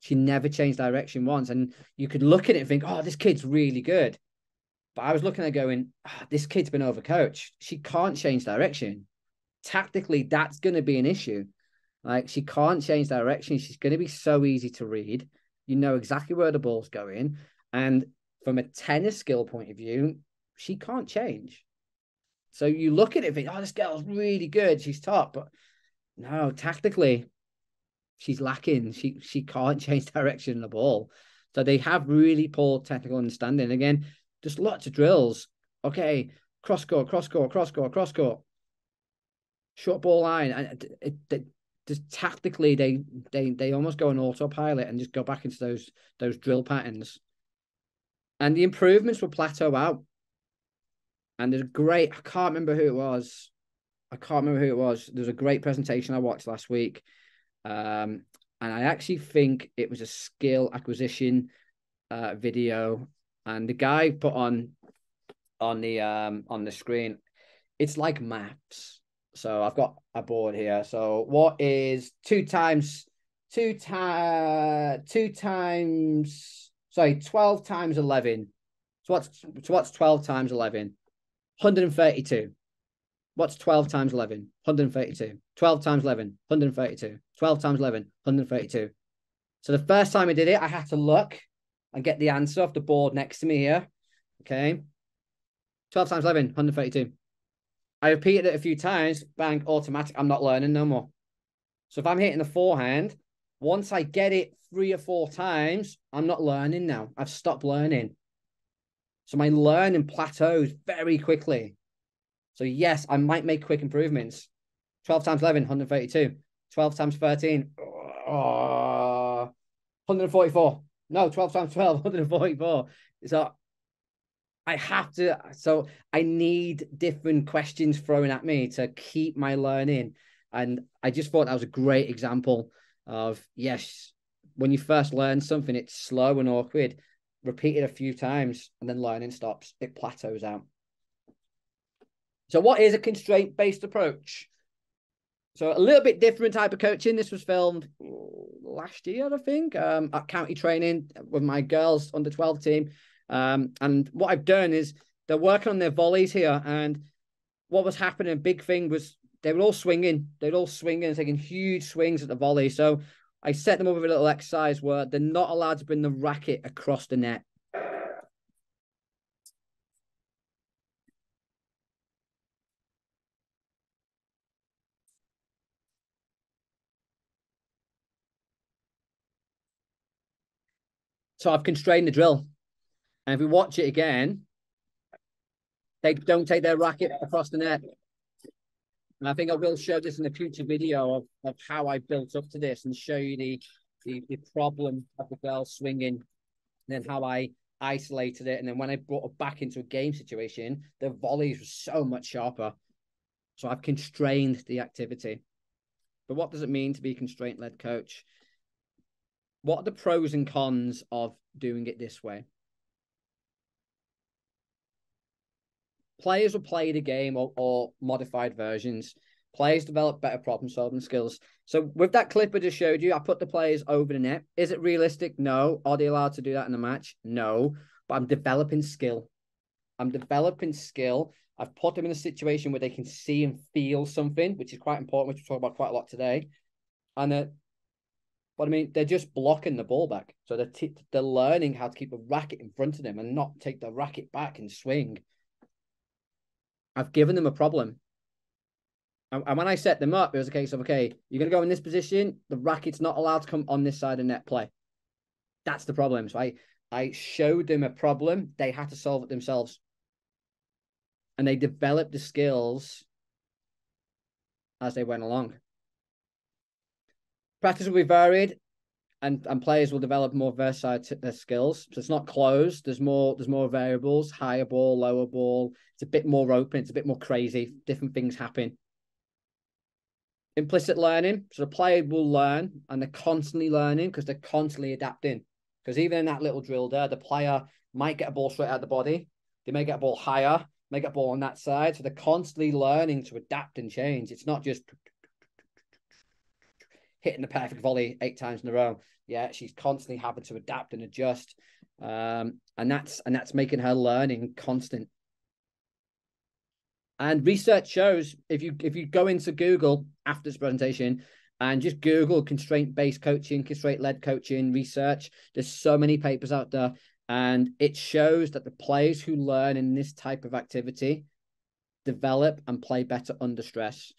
She never changed direction once. And you could look at it and think, oh, this kid's really good. But I was looking at going, oh, this kid's been overcoached. She can't change direction. Tactically, that's going to be an issue. Like she can't change direction. She's going to be so easy to read. You know exactly where the ball's going. And from a tennis skill point of view, she can't change. So you look at it and think, oh, this girl's really good. She's top. But no, tactically, she's lacking. She she can't change direction of the ball. So they have really poor technical understanding. Again, just lots of drills. Okay, cross court, cross court, cross court, cross court. Short ball line. And it, it, it, just tactically they they they almost go on autopilot and just go back into those those drill patterns. And the improvements will plateau out. And there's a great, I can't remember who it was. I can't remember who it was. There was a great presentation I watched last week. Um, and I actually think it was a skill acquisition uh, video. And the guy put on on the um on the screen, it's like maps. So I've got a board here. So what is two times two times two times sorry, 12 times 11. So what's so what's 12 times 11? 132. What's 12 times 11? 132. 12 times 11, 132. 12 times 11, 132. So the first time I did it, I had to look and get the answer off the board next to me here. Okay. 12 times 11, 132. I repeated it a few times, bang, automatic. I'm not learning no more. So if I'm hitting the forehand, once I get it three or four times, I'm not learning now. I've stopped learning. So my learning plateaus very quickly. So yes, I might make quick improvements. 12 times 11, 132. 12 times 13, uh, oh, 144. No, 12 times 12, 144. So I have to, so I need different questions thrown at me to keep my learning. And I just thought that was a great example of, yes, when you first learn something, it's slow and awkward. Repeat it a few times and then learning stops. It plateaus out. So, what is a constraint based approach? So, a little bit different type of coaching. This was filmed last year, I think, um, at county training with my girls under 12 team. Um, and what I've done is they're working on their volleys here. And what was happening, big thing was they were all swinging. They were all swinging taking huge swings at the volley. So, I set them up with a little exercise where they're not allowed to bring the racket across the net. So I've constrained the drill. And if we watch it again, they don't take their racket across the net. And I think I will show this in a future video of, of how I built up to this and show you the, the, the problem of the girl swinging and then how I isolated it. And then when I brought it back into a game situation, the volleys were so much sharper. So I've constrained the activity. But what does it mean to be a constraint led coach? what are the pros and cons of doing it this way? Players will play the game or, or modified versions. Players develop better problem solving skills. So with that clip I just showed you, I put the players over the net. Is it realistic? No. Are they allowed to do that in a match? No. But I'm developing skill. I'm developing skill. I've put them in a situation where they can see and feel something, which is quite important, which we talk about quite a lot today. And uh, but I mean, they're just blocking the ball back. So they're, t- they're learning how to keep a racket in front of them and not take the racket back and swing. I've given them a problem. And, when I set them up, it was a case of, okay, you're going to go in this position. The racket's not allowed to come on this side of net play. That's the problem. So I, I showed them a problem. They had to solve it themselves. And they developed the skills as they went along. Practice will be varied. And and players will develop more versatile t- skills. So it's not closed. There's more there's more variables, higher ball, lower ball. It's a bit more open. It's a bit more crazy. Different things happen. Implicit learning. So the player will learn, and they're constantly learning because they're constantly adapting. Because even in that little drill there, the player might get a ball straight out the body. They may get a ball higher, may get a ball on that side. So they're constantly learning to adapt and change. It's not just hitting the perfect volley eight times in a row. Yeah, she's constantly having to adapt and adjust, um, and that's and that's making her learning constant. And research shows if you if you go into Google after this presentation and just Google constraint based coaching, constraint led coaching research, there's so many papers out there, and it shows that the players who learn in this type of activity develop and play better under stress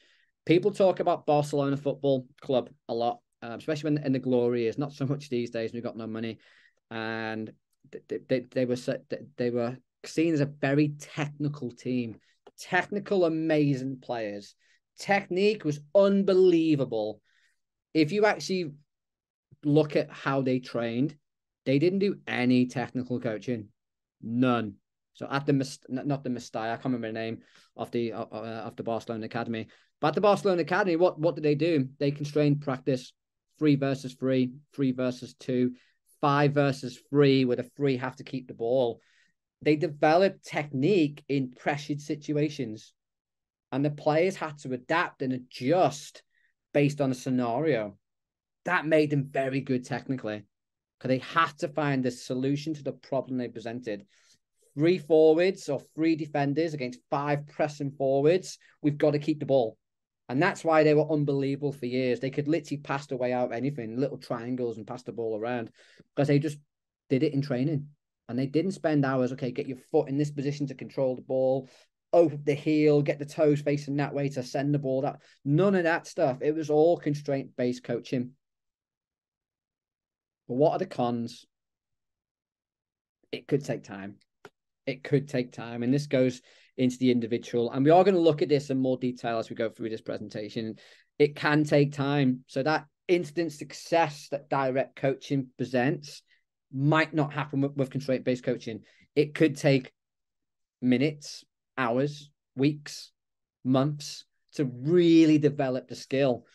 people talk about Barcelona Football Club a lot, um, especially when in the glory is not so much these days. We've got no money, and they, they, they were they were seen as a very technical team, technical, amazing players. Technique was unbelievable. If you actually look at how they trained, they didn't do any technical coaching, none. So at the not the Mestalla, I can't remember the name of the uh, of the Barcelona academy, but at the Barcelona Academy, what, what do they do? They constrain practice three versus three, three versus two, five versus three, where the three have to keep the ball. They develop technique in pressured situations. And the players had to adapt and adjust based on a scenario. That made them very good technically because they had to find a solution to the problem they presented. Three forwards or three defenders against five pressing forwards. We've got to keep the ball. And that's why they were unbelievable for years. They could literally pass the way out anything, little triangles and pass the ball around because they just did it in training. And they didn't spend hours, okay, get your foot in this position to control the ball, open the heel, get the toes facing that way to send the ball. That none of that stuff. It was all constraint based coaching. But what are the cons? It could take time. It could take time. And this goes into the individual. And we are going to look at this in more detail as we go through this presentation. It can take time. So that instant success that direct coaching presents might not happen with, with constraint based coaching. It could take minutes, hours, weeks, months to really develop the skill.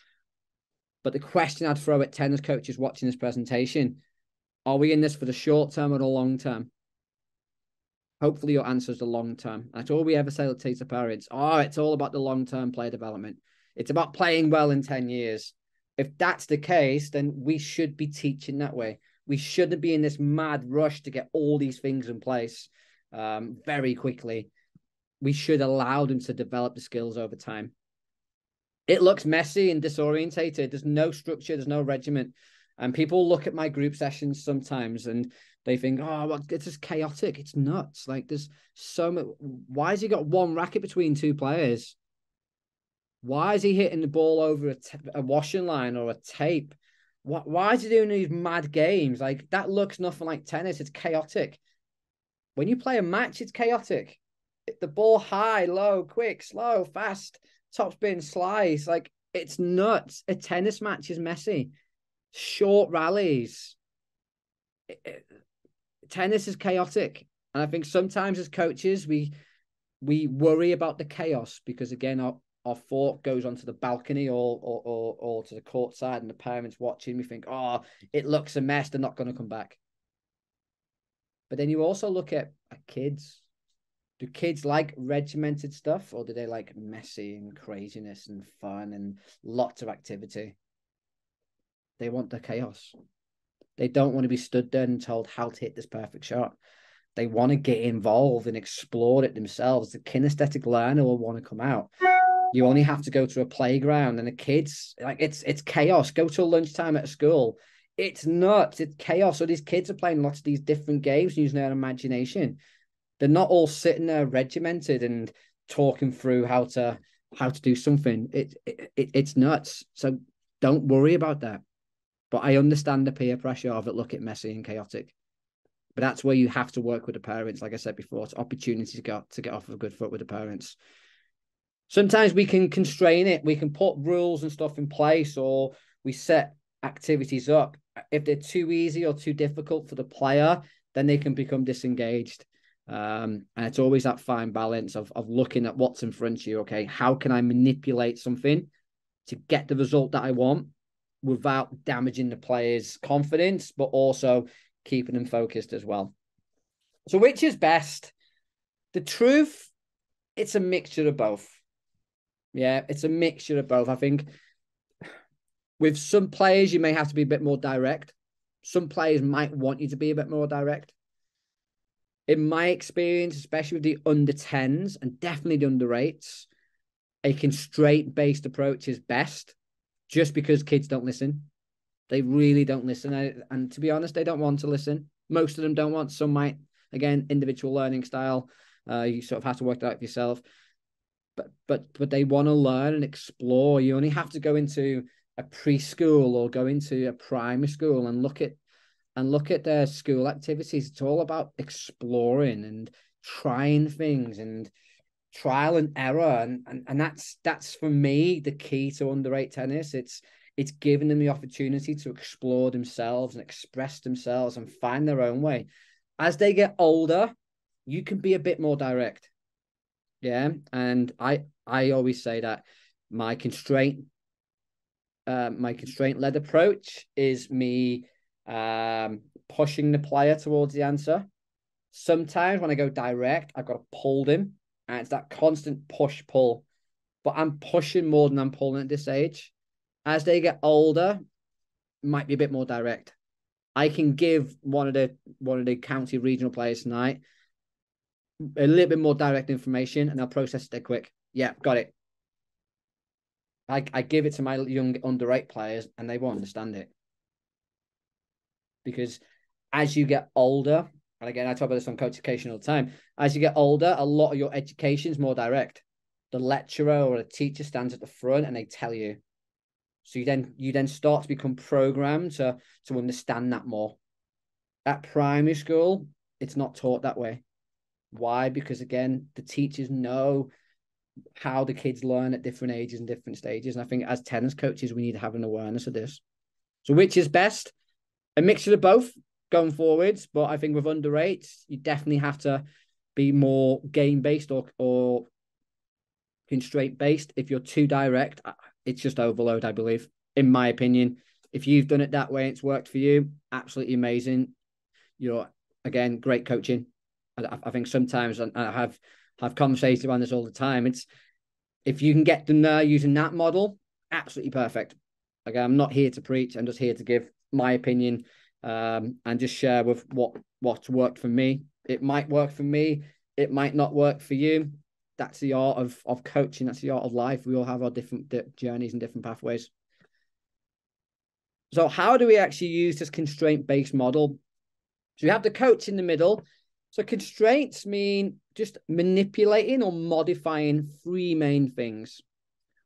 But the question I'd throw at tennis coaches watching this presentation are we in this for the short term or the long term? Hopefully, your answer is the long term. That's all we ever say to parents. Oh, it's all about the long term player development. It's about playing well in 10 years. If that's the case, then we should be teaching that way. We shouldn't be in this mad rush to get all these things in place um, very quickly. We should allow them to develop the skills over time. It looks messy and disorientated. There's no structure, there's no regiment. And people look at my group sessions sometimes and they think, oh, well, it's just chaotic. It's nuts. Like there's so much. Why has he got one racket between two players? Why is he hitting the ball over a, t- a washing line or a tape? Why, why is he doing these mad games? Like that looks nothing like tennis. It's chaotic. When you play a match, it's chaotic. The ball high, low, quick, slow, fast, top spin, slice. Like it's nuts. A tennis match is messy short rallies. Eh, eh, tennis is chaotic, and I think sometimes as coaches we we worry about the chaos because again our our thought goes onto the balcony or or or, or to the court side, and the parents watching. We think, oh, it looks a mess. They're not going to come back. But then you also look at, at kids. Do kids like regimented stuff, or do they like messy and craziness and fun and lots of activity? They want the chaos. They don't want to be stood there and told how to hit this perfect shot. They want to get involved and explore it themselves. The kinesthetic learner will want to come out. You only have to go to a playground and the kids like it's it's chaos. Go to lunchtime at school. It's nuts. It's chaos. So these kids are playing lots of these different games using their imagination. They're not all sitting there regimented and talking through how to how to do something. It, it, it it's nuts. So don't worry about that. But I understand the peer pressure of it. Look at messy and chaotic. But that's where you have to work with the parents. Like I said before, it's opportunity get to get off of a good foot with the parents. Sometimes we can constrain it. We can put rules and stuff in place, or we set activities up, if they're too easy or too difficult for the player, then they can become disengaged. Um, and it's always that fine balance of, of looking at what's in front of you. Okay, how can I manipulate something to get the result that I want without damaging the player's confidence, but also keeping them focused as well. So, which is best? The truth, it's a mixture of both. Yeah, it's a mixture of both. I think with some players, you may have to be a bit more direct. Some players might want you to be a bit more direct. In my experience, especially with the under 10s and definitely the under 8s, a constraint based approach is best just because kids don't listen. They really don't listen. And to be honest, they don't want to listen. Most of them don't want. Some might, again, individual learning style. Uh, you sort of have to work that out for yourself. But but but they want to learn and explore. You only have to go into a preschool or go into a primary school and look at and look at their school activities. It's all about exploring and trying things and trial and error. And, and, and that's that's for me the key to under eight tennis. It's it's giving them the opportunity to explore themselves and express themselves and find their own way. As they get older, you can be a bit more direct. Yeah. And I I always say that my constraint uh, my constraint led approach is me um, pushing the player towards the answer. Sometimes when I go direct, I've got to pull them, and it's that constant push pull. But I'm pushing more than I'm pulling at this age. As they get older, might be a bit more direct. I can give one of the one of the county regional players tonight a little bit more direct information, and they'll process it quick. Yeah, got it. I, I give it to my young under eight players and they won't understand it. Because as you get older, and again, I talk about this on coach education all the time, as you get older, a lot of your education is more direct. The lecturer or the teacher stands at the front and they tell you. So you then you then start to become programmed to to understand that more. At primary school, it's not taught that way. Why? Because again, the teachers know how the kids learn at different ages and different stages. And I think as tennis coaches, we need to have an awareness of this. So, which is best? A mixture of both going forwards. But I think with under you definitely have to be more game based or or constraint based. If you're too direct, uh, it's just overload. I believe, in my opinion. If you've done it that way, it's worked for you. Absolutely amazing. You're again great coaching. I, I think sometimes I have have conversations around this all the time. It's if you can get them there using that model, absolutely perfect. Again, I'm not here to preach. I'm just here to give my opinion um, and just share with what what's worked for me. It might work for me. It might not work for you. That's the art of of coaching. That's the art of life. We all have our different journeys and different pathways. So, how do we actually use this constraint based model? So, we have the coach in the middle. So, constraints mean just manipulating or modifying three main things.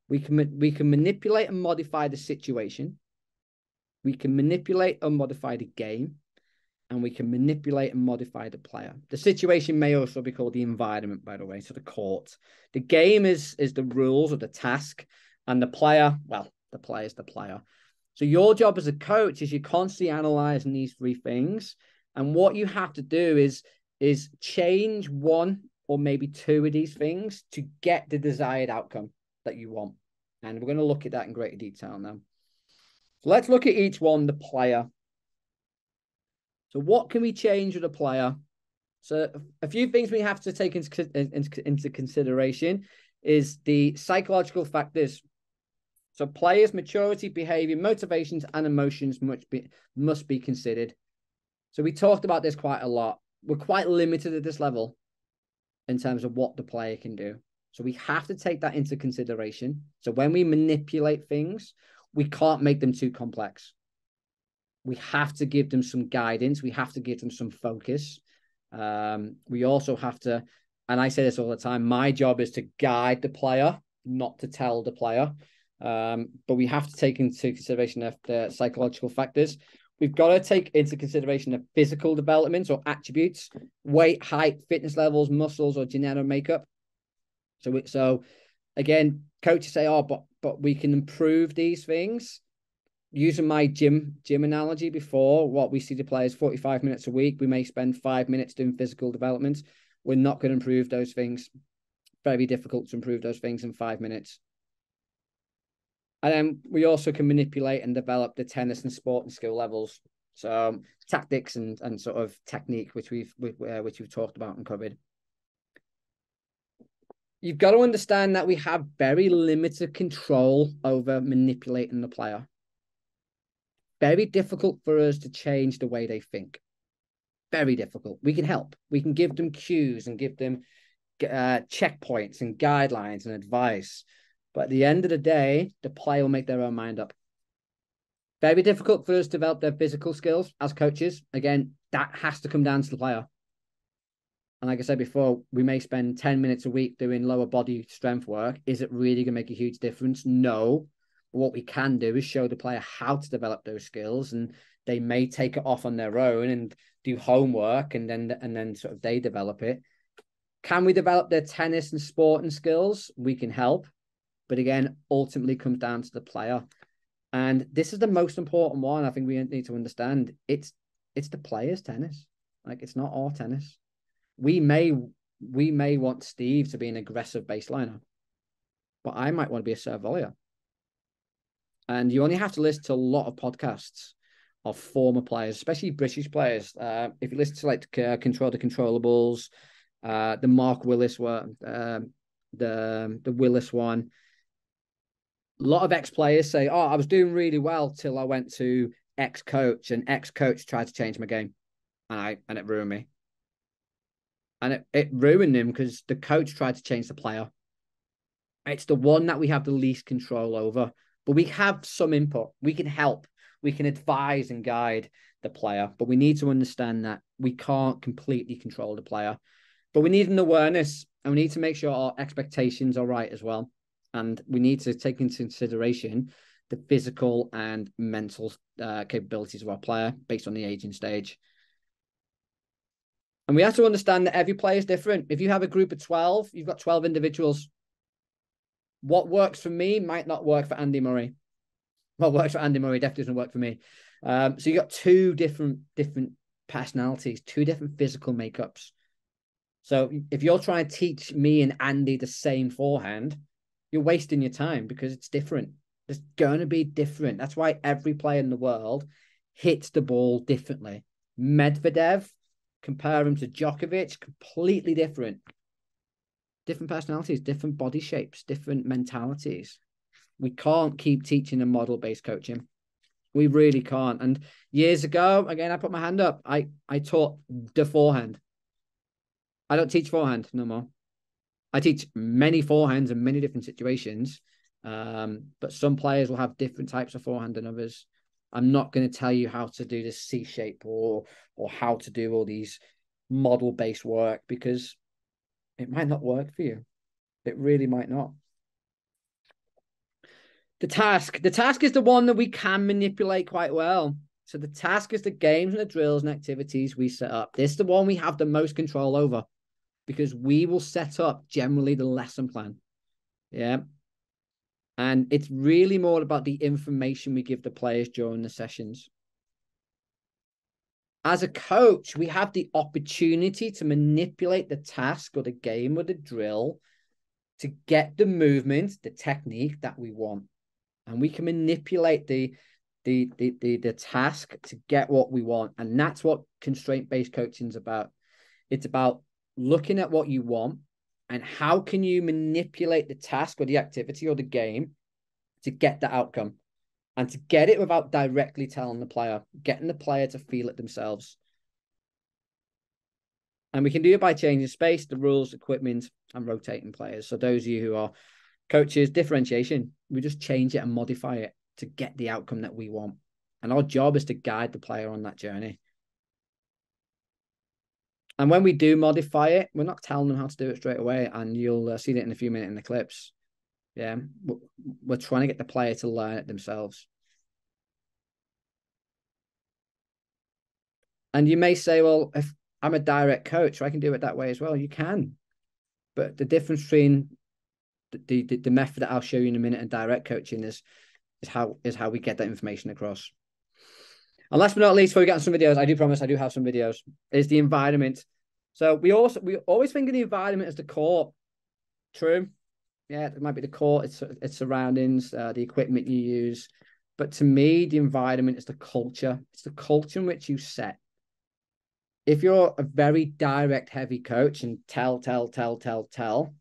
We can we can manipulate and modify the situation. We can manipulate and modify the game, and we can manipulate and modify the player. The situation may also be called the environment, by the way, so the court. The game is is the rules or the task, and the player, well, the player is the player. So your job as a coach is you're constantly analyzing these three things, and what you have to do is is change one or maybe two of these things to get the desired outcome that you want. And we're going to look at that in greater detail now. So let's look at each one, the player. So what can we change with a player? So a few things we have to take into, into consideration is the psychological factors. So players' maturity, behavior, motivations, and emotions must be must be considered. So we talked about this quite a lot we're quite limited at this level in terms of what the player can do. So we have to take that into consideration. So when we manipulate things, we can't make them too complex. We have to give them some guidance. We have to give them some focus. Um, we also have to, and I say this all the time, my job is to guide the player, not to tell the player. Um, but we have to take into consideration the psychological factors we've got to take into consideration the physical developments or attributes, weight, height, fitness levels, muscles, or genetic makeup. So, so again, coaches say, "Oh, but but we can improve these things." using my gym gym analogy before, what we see the players 45 minutes a week, we may spend five minutes doing physical development. We're not going to improve those things. Very difficult to improve those things in five minutes. And then we also can manipulate and develop the tennis and sport and skill levels. So um, tactics and and sort of technique, which we've uh, which we've talked about and covered. You've got to understand that we have very limited control over manipulating the player very difficult for us to change the way they think. Very difficult. We can help. We can give them cues and give them uh, checkpoints and guidelines and advice. But at the end of the day, the player will make their own mind up. Very difficult for us to develop their physical skills as coaches. Again, that has to come down to the player. And like I said before, we may spend 10 minutes a week doing lower body strength work. Is it really going to make a huge difference? No. What we can do is show the player how to develop those skills and they may take it off on their own and do homework and then and then sort of they develop it. Can we develop their tennis and sport and skills? We can help. But again ultimately comes down to the player. And this is the most important one i think we need to understand. It's it's the player's tennis. Like it's not our tennis we may we may want steve to be an aggressive baseliner but i might want to be a serve volleyer and you only have to listen to a lot of podcasts of former players, especially British players. Uh, if you listen to like uh, Control the Controllables, uh, the Mark Willis one, um, the the Willis one, a lot of ex players say, "Oh, I was doing really well till I went to ex coach, and ex coach tried to change my game, and I and it ruined me." And it, it ruined him because the coach tried to change the player. It's the one that we have the least control over but we have some input. We can help. We can advise and guide the player, but we need to understand that we can't completely control the player. But we need an awareness and we need to make sure our expectations are right as well. And we need to take into consideration the physical and mental uh, capabilities of our player based on the aging stage. And we have to understand that every player is different. If you have a group of 12, you've got 12 individuals what works for me might not work for Andy Murray. What works for Andy Murray definitely doesn't work for me. Um, so you've got two different different personalities, two different physical makeups. So if you're trying to teach me and Andy the same forehand, you're wasting your time because it's different. It's going to be different. That's why every player in the world hits the ball differently. Medvedev, compare him to Djokovic, completely different different personalities, different body shapes, different mentalities. We can't keep teaching a model based coaching. We really can't. And years ago, again, I put my hand up. I I taught the forehand. I don't teach forehand no more. I teach many forehands in many different situations. Um, but some players will have different types of forehand than others. I'm not going to tell you how to do this C shape or or how to do all these model based work because it might not work for you. It really might not. The task. The task is the one that we can manipulate quite well. So the task is the games and the drills and activities we set up. This is the one we have the most control over because we will set up generally the lesson plan. Yeah. And it's really more about the information we give the players during the sessions as a coach, we have the opportunity to manipulate the task or the game or the drill to get the movement, the technique that we want. And we can manipulate the the the the, the task to get what we want. And that's what constraint-based coaching is about. It's about looking at what you want and how can you manipulate the task or the activity or the game to get the outcome and to get it without directly telling the player, getting the player to feel it themselves. And we can do it by changing space, the rules, equipment, and rotating players. So those of you who are coaches, differentiation, we just change it and modify it to get the outcome that we want. And our job is to guide the player on that journey. And when we do modify it, we're not telling them how to do it straight away. And you'll uh, see it in a few minutes in the clips. Yeah, we're trying to get the player to learn it themselves. And you may say, well, if I'm a direct coach, I can do it that way as well. You can, but the difference between the, the the method that I'll show you in a minute and direct coaching is is how is how we get that information across. And last but not least, before we get on some videos, I do promise I do have some videos, is the environment. So we also we always think of the environment as the court. True. Yeah, it might be the court, its its surroundings, uh, the equipment you use. But to me, the environment is the culture. It's the culture in which you set. If you're a very direct, heavy coach and tell, tell, tell, tell, tell,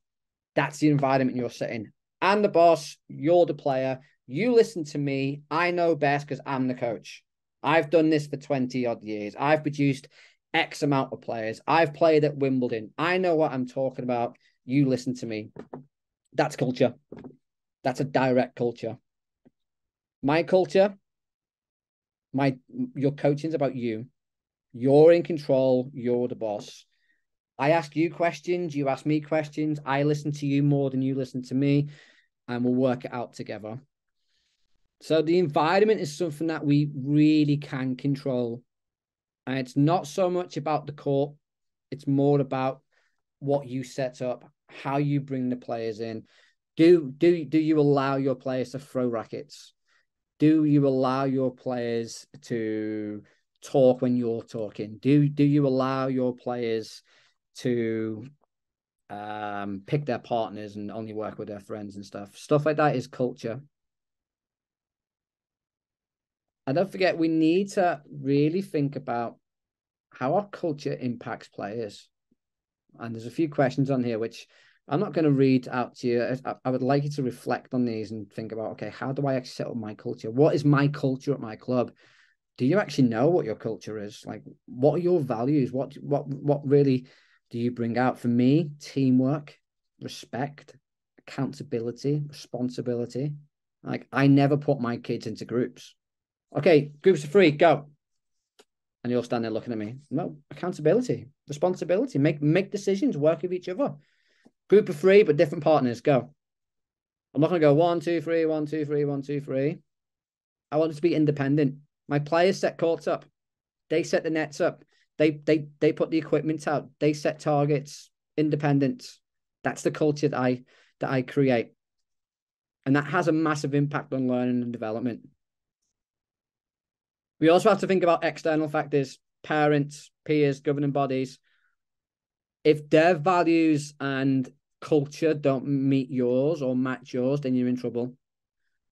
that's the environment you're setting. I'm the boss, you're the player. You listen to me. I know best because I'm the coach. I've done this for 20 odd years. I've produced X amount of players. I've played at Wimbledon. I know what I'm talking about. You listen to me. That's culture. That's a direct culture. My culture, my your coaching's about you. You're in control, you're the boss. I ask you questions, you ask me questions. I listen to you more than you listen to me, and we'll work it out together. So the environment is something that we really can control. And it's not so much about the court, it's more about what you set up, how you bring the players in. Do do do you allow your players to throw rackets? Do you allow your players to talk when you're talking? Do do you allow your players to um, pick their partners and only work with their friends and stuff? Stuff like that is culture. And don't forget, we need to really think about how our culture impacts players. And there's a few questions on here which I'm not going to read out to you. I, I, would like you to reflect on these and think about, okay, how do I set up my culture? What is my culture at my club? Do you actually know what your culture is? Like, what are your values? What what what really do you bring out? For me, teamwork, respect, accountability, responsibility. Like, I never put my kids into groups. Okay, groups of three, go. And you'll stand there looking at me. No, accountability, responsibility, make make decisions, work with each other. Group of three, but different partners, go. I'm not gonna go one, two, three, one, two, three, one, two, three. I want it to be independent. My players set courts up, they set the nets up, they they they put the equipment out, they set targets, independence. That's the culture that I that I create. And that has a massive impact on learning and development. We also have to think about external factors, parents, peers, governing bodies. If their values and culture don't meet yours or match yours, then you're in trouble.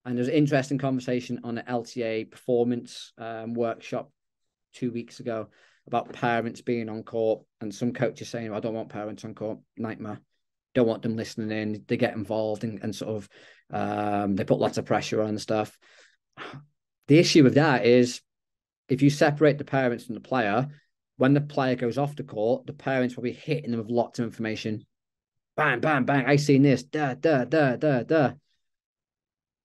And there's an interesting conversation on an LTA performance um, workshop two weeks ago about parents being on court and some coaches saying, I don't want parents on court, nightmare. Don't want them listening in. They get involved and, and sort of um, they put lots of pressure on stuff. The issue with that is if you separate the parents from the player, when the player goes off the court, the parents will be hitting them with lots of information. Bang, bang, bang. I seen this. Da, da, da, da, da.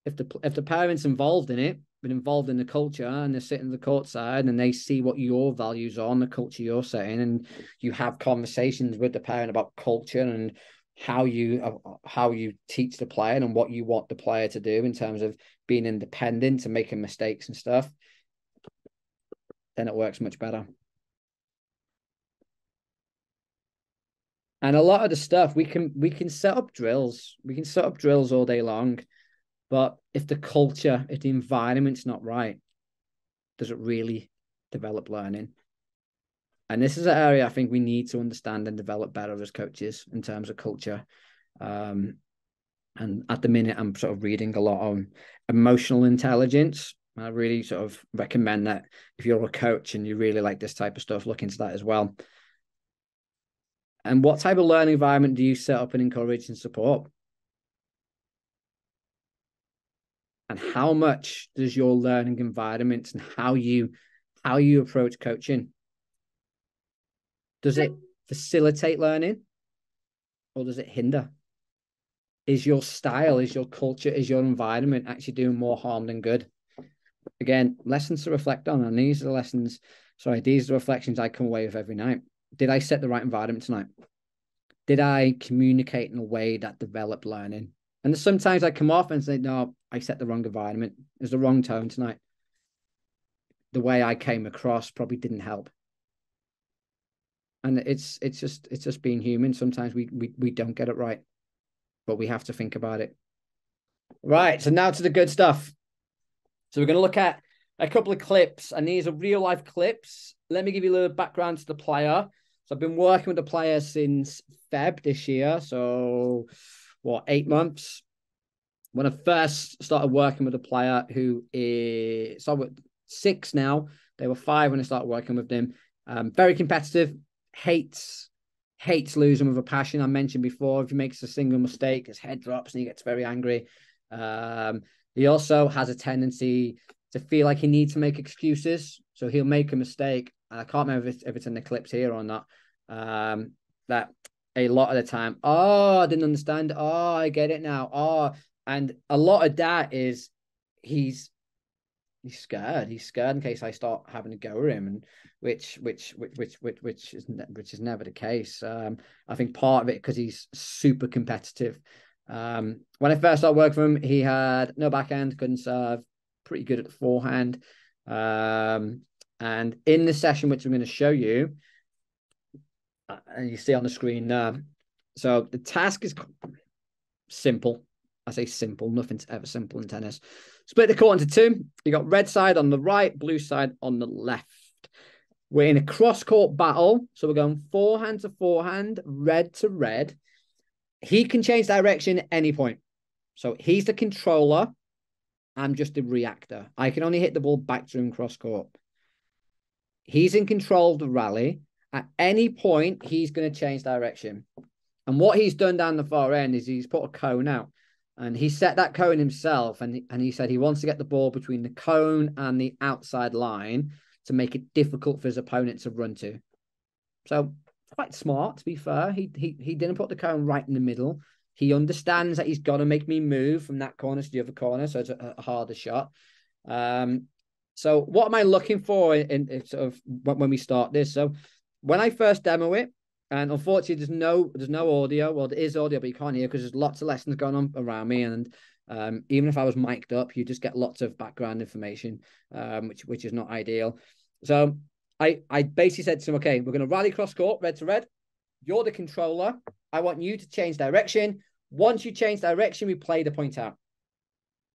If the if the parents involved in it, been involved in the culture, and they're sitting the court side and they see what your values are and the culture you're setting, and you have conversations with the parent about culture and how you how you teach the player and what you want the player to do in terms of being independent and making mistakes and stuff then it works much better. And a lot of the stuff we can we can set up drills. We can set up drills all day long. But if the culture, if the environment's not right, does it really develop learning? And this is an area I think we need to understand and develop better as coaches in terms of culture. Um, and at the minute, I'm sort of reading a lot on emotional intelligence I really sort of recommend that if you're a coach and you really like this type of stuff, look into that as well. And what type of learning environment do you set up and encourage and support? And how much does your learning environment and how you how you approach coaching does it facilitate learning or does it hinder? Is your style, is your culture, is your environment actually doing more harm than good? Again, lessons to reflect on. And these are the lessons, sorry, these are the reflections I come away with every night. Did I set the right environment tonight? Did I communicate in a way that developed learning? And sometimes I come off and say, no, I set the wrong environment. There's the wrong tone tonight. The way I came across probably didn't help. And it's it's just it's just being human. Sometimes we we we don't get it right, but we have to think about it. Right. So now to the good stuff. So we're going to look at a couple of clips, and these are real life clips. Let me give you a little background to the player. So I've been working with the player since Feb this year. So what, eight months? When I first started working with a player who is so six now, they were five when I started working with them. Um, very competitive, hates hates losing with a passion. I mentioned before, if he makes a single mistake, his head drops and he gets very angry. Um, he also has a tendency to feel like he needs to make excuses. So he'll make a mistake. And I can't remember if it's, if it's in the clips here or not. Um, that a lot of the time, oh, I didn't understand. Oh, I get it now. Oh, and a lot of that is he's he's scared. He's scared in case I start having to go with him, and which which which which which which is which is never the case. Um, I think part of it because he's super competitive. Um, when I first started working for him, he had no backhand, couldn't serve, pretty good at the forehand. Um, and in the session, which I'm going to show you, uh, and you see on the screen now. So the task is simple. I say simple, nothing's ever simple in tennis. Split the court into two. You got red side on the right, blue side on the left. We're in a cross court battle. So we're going forehand to forehand, red to red. He can change direction at any point. So he's the controller. I'm just the reactor. I can only hit the ball back to him cross court. He's in control of the rally. At any point, he's going to change direction. And what he's done down the far end is he's put a cone out and he set that cone himself. And, and he said he wants to get the ball between the cone and the outside line to make it difficult for his opponent to run to. So quite smart, to be fair. He, he, he didn't put the cone right in the middle. He understands that he's got to make me move from that corner to the other corner, so it's a, a harder shot. Um, so what am I looking for in, in sort of when we start this? So when I first demo it, and unfortunately there's no there's no audio. Well, there is audio, but you can't hear because there's lots of lessons going on around me, and um, even if I was mic'd up, you just get lots of background information, um, which which is not ideal. So I I basically said to him, okay, we're going to rally cross court, red to red. You're the controller. I want you to change direction. Once you change direction, we play the point out.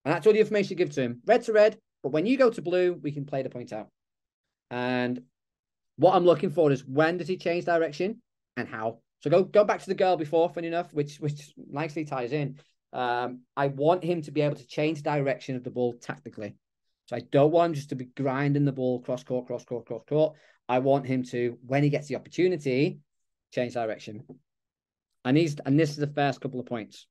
And that's all the information you give to him. Red to red. But when you go to blue, we can play the point out. And what I'm looking for is when does he change direction and how? So go go back to the girl before, funny enough, which which nicely ties in. Um, I want him to be able to change direction of the ball tactically. So I don't want him just to be grinding the ball cross court, cross court, cross court. I want him to, when he gets the opportunity, change direction. And he's and this is the first couple of points.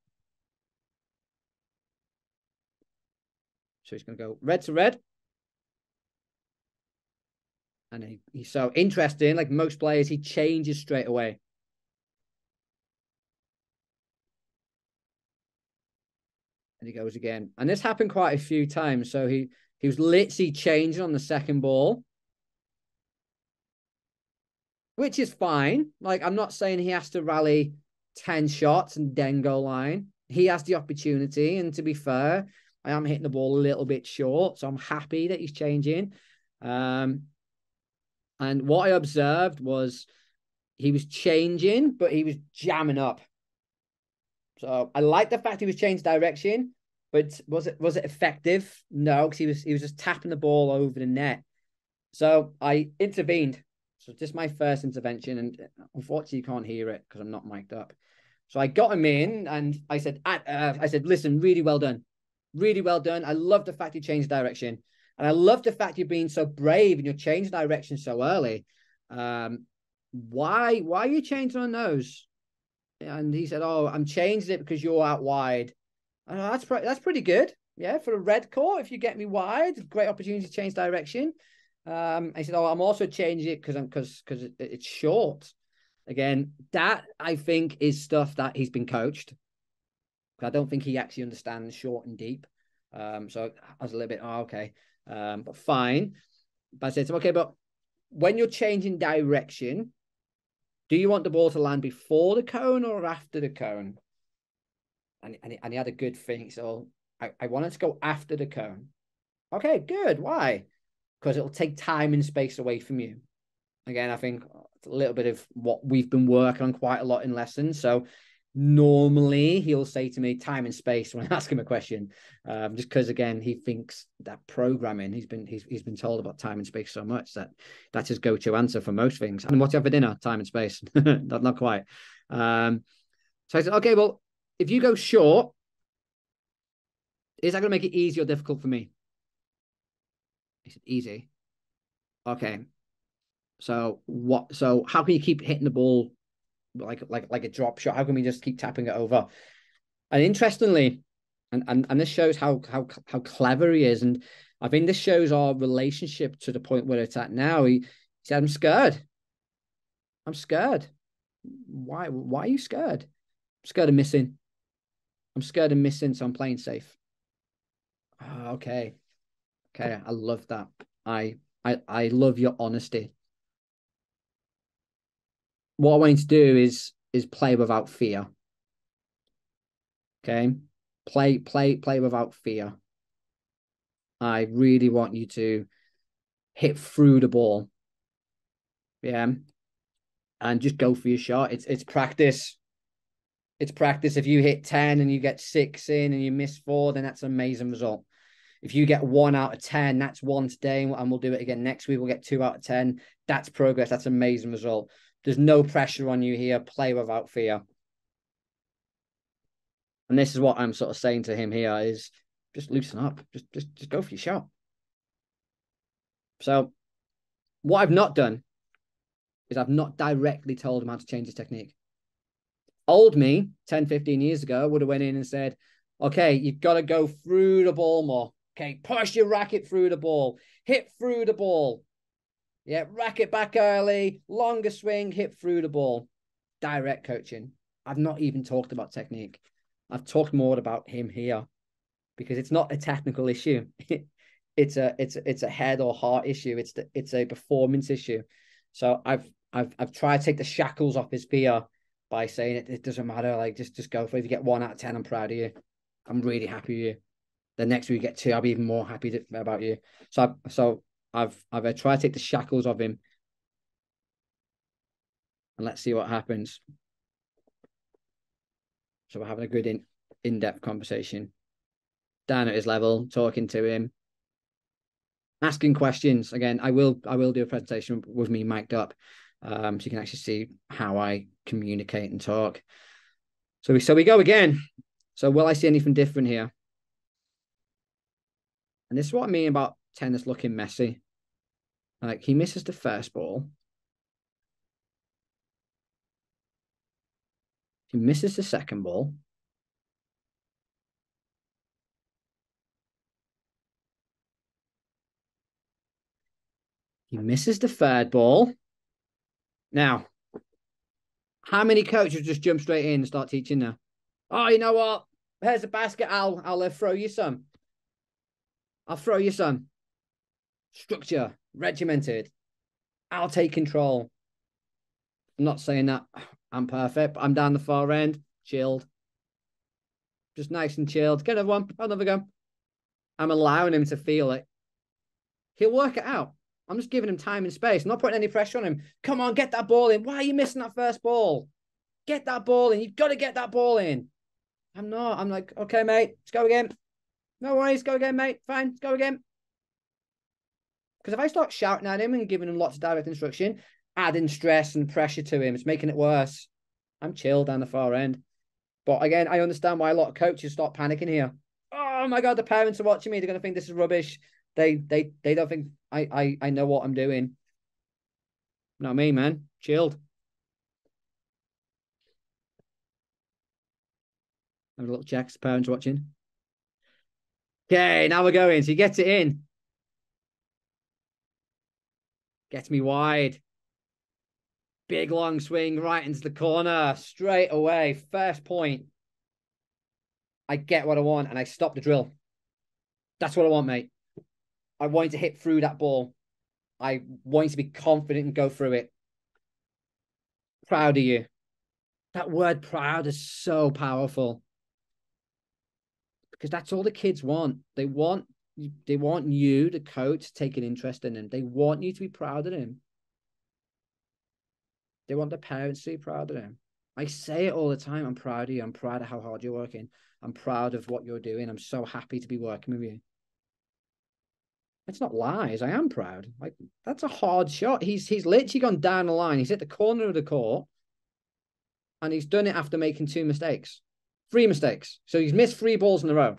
So he's going to go red to red. And he, he's so interesting. Like most players, he changes straight away. And he goes again. And this happened quite a few times. So he he was literally changing on the second ball which is fine. Like, I'm not saying he has to rally 10 shots and then go line. He has the opportunity. And to be fair, I am hitting the ball a little bit short. So I'm happy that he's changing. Um, and what I observed was he was changing, but he was jamming up. So I like the fact he was changed direction, but was it was it effective? No, because he was he was just tapping the ball over the net. So I intervened. So is my first intervention, and unfortunately, you can't hear it because I'm not mic'd up. So I got him in, and I said, uh, I said, listen, really well done, really well done. I love the fact you changed direction, and I love the fact you're being so brave and you're changing direction so early. Um, why, why are you changing on those? And he said, oh, I'm changing it because you're out wide. That's pre- that's pretty good. Yeah, for a red court, if you get me wide, great opportunity to change direction. Um, I said, "Oh, I'm also changing it because I'm because because it, it's short." Again, that I think is stuff that he's been coached. I don't think he actually understands short and deep. Um, so I was a little bit, oh, okay, um, but fine. But I said okay, but when you're changing direction, do you want the ball to land before the cone or after the cone? And, and, and he had a good thing. So I, I wanted to go after the cone. Okay, good. Why? because it'll take time and space away from you. Again, I think a little bit of what we've been working on quite a lot in lessons. So Normally, he'll say to me time and space when I ask him a question, um, just because again he thinks that programming he's been he's he's been told about time and space so much that that's his go-to answer for most things. And what do you have for dinner? Time and space. not not quite. Um, so I said, okay, well, if you go short, is that going to make it easy or difficult for me? Said, easy. Okay. So what? So how can you keep hitting the ball like like like a drop shot? How can we just keep tapping it over? And interestingly, and and, and this shows how how how clever he is. And I think this shows our relationship to the point where it's at now. He, he said, "I'm scared. I'm scared. Why? Why are you scared? I'm scared of missing. I'm scared of missing, so I'm playing safe." Oh, okay, okay, I love that. I I I love your honesty what I want you to do is is play without fear. Okay. Play, play, play without fear. I really want you to hit through the ball. Yeah. And just go for your shot. It's it's practice. It's practice. If you hit 10 and you get six in and you miss four, then that's an amazing result. If you get one out of 10, that's one today, and we'll do it again next week. We'll get two out of 10. That's progress. That's an amazing result. There's no pressure on you here. Play without fear. And this is what I'm sort of saying to him here is just loosen up. Just just just go for your shot. So what I've not done is I've not directly told him how to change his technique. Old me, 10, 15 years ago, would have went in and said, okay, you've got to go through the ball more. Okay, push your racket through the ball, hit through the ball. Yeah, racket back early, longer swing, hit through the ball. Direct coaching. I've not even talked about technique. I've talked more about him here because it's not a technical issue. it's a it's a, it's a head or heart issue. It's the, it's a performance issue. So I've I've I've tried to take the shackles off his fear by saying it, it doesn't matter. Like just just go for it. If you get one out of ten, I'm proud of you. I'm really happy with you. The next week you get two, I'll be even more happy about you. So so I've I've tried to take the shackles of him, and let's see what happens. So we're having a good in in depth conversation, down at his level, talking to him, asking questions. Again, I will I will do a presentation with me mic'd up, um, so you can actually see how I communicate and talk. So we so we go again. So will I see anything different here? And this is what I mean about tennis looking messy. Like he misses the first ball. He misses the second ball. He misses the third ball. Now, how many coaches just jump straight in and start teaching now? Oh, you know what? Here's a basket. I'll I'll uh, throw you some. I'll throw you some. Structure, regimented. I'll take control. I'm not saying that I'm perfect, but I'm down the far end, chilled. Just nice and chilled. Get another one. Another go. I'm allowing him to feel it. He'll work it out. I'm just giving him time and space. I'm not putting any pressure on him. Come on, get that ball in. Why are you missing that first ball? Get that ball in. You've got to get that ball in. I'm not. I'm like, okay, mate, let's go again. No worries, go again, mate. Fine, let's go again. Because if I start shouting at him and giving him lots of direct instruction, adding stress and pressure to him, it's making it worse. I'm chill down the far end. But again, I understand why a lot of coaches start panicking here. Oh my god, the parents are watching me. They're gonna think this is rubbish. They they they don't think I I, I know what I'm doing. Not me, man. Chilled. Have a little check. Parents watching. Okay, now we're going. So he gets it in. Gets me wide. Big long swing right into the corner. Straight away. First point. I get what I want and I stop the drill. That's what I want, mate. I want you to hit through that ball. I want you to be confident and go through it. Proud of you. That word proud is so powerful because that's all the kids want. They want they want you, the coach, to take an interest in them. They want you to be proud of them. They want the parents to be proud of them. I say it all the time. I'm proud of you. I'm proud of how hard you're working. I'm proud of what you're doing. I'm so happy to be working with you. It's not lies. I am proud. Like that's a hard shot. He's he's literally gone down the line. He's hit the corner of the court, and he's done it after making two mistakes, three mistakes. So he's missed three balls in a row.